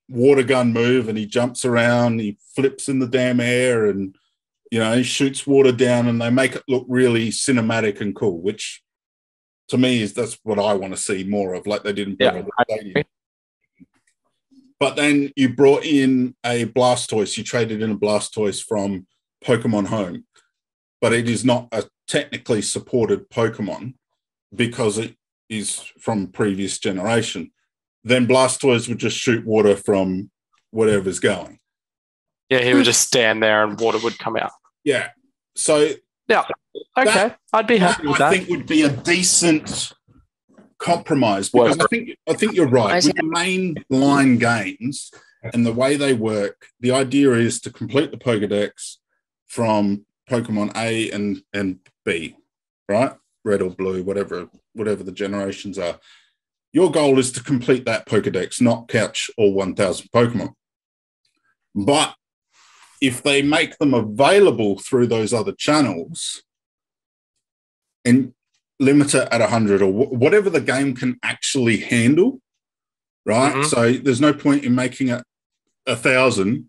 water gun move and he jumps around, he flips in the damn air and you know, he shoots water down and they make it look really cinematic and cool, which to me is that's what I want to see more of, like they did in Yeah, Battle of I the Stadium. But then you brought in a Blastoise, you traded in a Blastoise from Pokemon Home, but it is not a technically supported Pokemon because it is from previous generation. Then Blastoise would just shoot water from whatever's going. Yeah, he would hmm. just stand there and water would come out. Yeah. So yeah. Okay. That- I'd be happy with I that. think would be a decent compromise because I think I think you're right. With the main line games and the way they work, the idea is to complete the Pokedex from Pokemon A and and B, right? Red or blue, whatever whatever the generations are. Your goal is to complete that Pokedex, not catch all 1,000 Pokemon. But if they make them available through those other channels and limit it at 100 or wh- whatever the game can actually handle, right? Mhm. So there's no point in making it a thousand.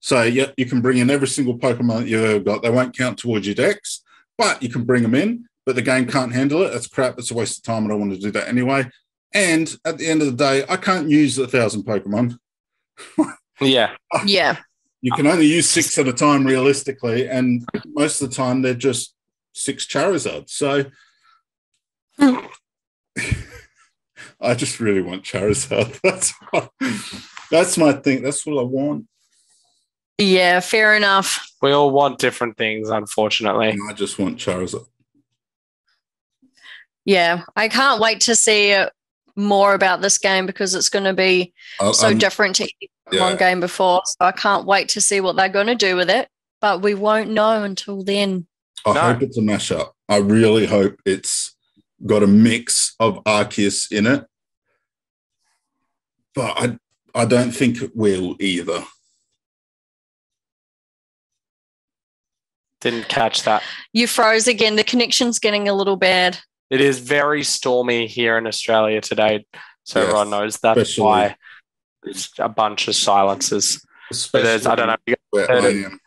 So yeah, you can bring in every single Pokemon that you've ever got. They won't count towards your dex, but you can bring them in. But the game can't handle it. That's crap. It's a waste of time. I don't want to do that anyway. And at the end of the day, I can't use a thousand Pokemon. *laughs* Yeah. Yeah. You can only use six at a time realistically, and most of the time they're just six Charizards. So. *laughs* I just really want Charizard. *laughs* That's what, that's my thing. That's what I want. Yeah. Fair enough. We all want different things, unfortunately. And I just want Charizard. Yeah. I can't wait to see uh, more about this game because it's going to be I- so I'm- different to any yeah. one game before. So I can't wait to see what they're going to do with it. But we won't know until then. I No. hope it's a mashup. I really hope it's got a mix of Arceus in it. But I I don't think it will either. Didn't catch that. You froze again. The connection's getting a little bad. It is very stormy here in Australia today. So Yes, everyone knows that's especially- why there's a bunch of silences. There's, I don't know, you where heard I am.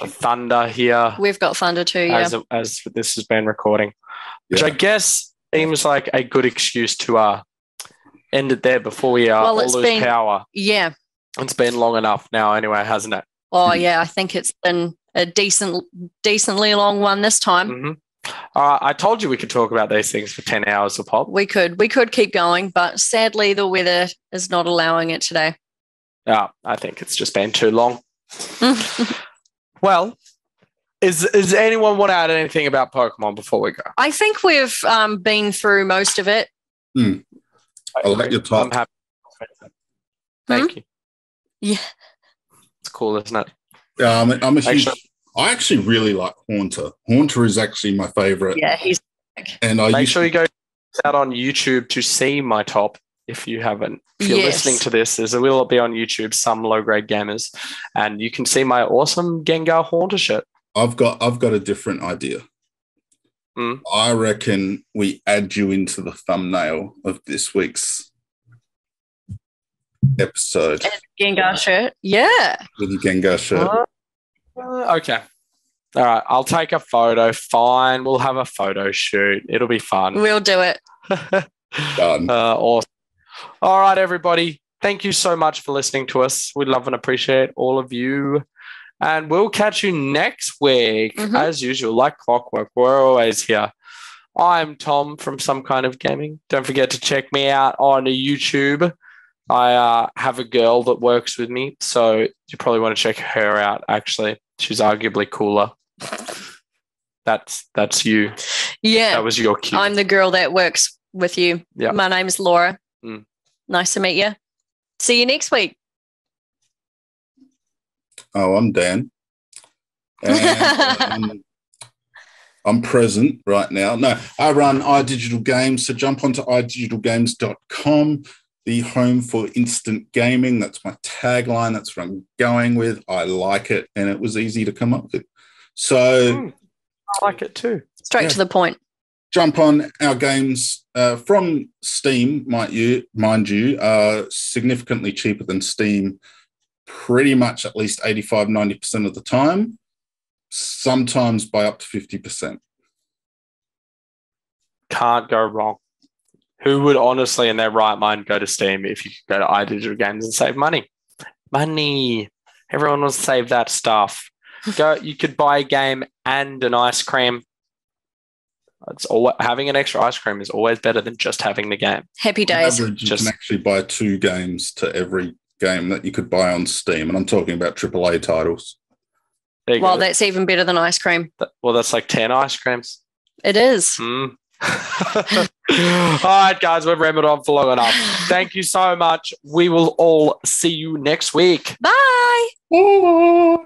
the thunder here We've got thunder too. Yeah. as, as this has been recording, which Yeah. I guess seems like a good excuse to uh, end it there before we uh, Well, all lose been- power. yeah. It's been long enough now, anyway, hasn't it? Oh yeah. I think it's been a decent, decently long one this time. hmm Uh, I told you we could talk about these things for 10 hours a pop. We could, we could keep going, but sadly the weather is not allowing it today. Yeah, I think it's just been too long. *laughs* Well, is is anyone want to add anything about Pokemon before we go? I think we've um, been through most of it. I like your I'm top. happy. Thank you. Yeah. It's cool, isn't it? Yeah, I'm, I'm a huge. Actually- I actually really like Haunter. Haunter is actually my favorite, Yeah, he's and I Make used sure to- you go out on YouTube to see my top if you haven't. If you're Yes. listening to this, there's a will be on YouTube, Sum Low Grade Gamers, and you can see my awesome Gengar Haunter shirt. I've got I've got a different idea. Hmm. I reckon we add you into the thumbnail of this week's episode Gengar shirt. Yeah. with your Gengar shirt. Uh, okay. All right. I'll take a photo. Fine. We'll have a photo shoot. It'll be fun. *laughs* We'll do it. Done. Uh, awesome. All right, everybody. Thank you so much for listening to us. We love and appreciate all of you. And we'll catch you next week. Mhm. As usual, like clockwork, we're always here. I'm Tom from Some Kind of Gaming. Don't forget to check me out on YouTube. I uh, have a girl that works with me, so you probably want to check her out. Actually, she's arguably cooler. That's that's you. Yeah. That was your cue. I'm the girl that works with you. Yeah. My name is Laura. Mm. Nice to meet you. See you next week. Oh, I'm Dan. *laughs* And, um, I'm present right now. No, I run iDigital Games. So jump onto idigitalgames.com, the home for instant gaming. That's my tagline. That's what I'm going with. I like it. And it was easy to come up with. So Mm, I like it too. Straight Yeah. to the point. jump on our games uh, from Steam, might you mind you, are significantly cheaper than Steam pretty much at least 85, 90% of the time, sometimes by up to 50%. can't go wrong. Who would honestly, in their right mind, go to Steam if you could go to iDigital Games and save money? Money. Everyone will save that stuff. Go. You could buy a game and an ice cream. It's all having an extra ice cream is always better than just having the game. Happy days. average, you Just- can actually buy two games to every game that you could buy on Steam. And I'm talking about AAA titles. There you Well, go. that's even better than ice cream. well, that's like ten ice creams. It is. Mm. *laughs* all right, guys, we've rambled on for long enough. Thank you so much. We will all see you next week. Bye. Bye.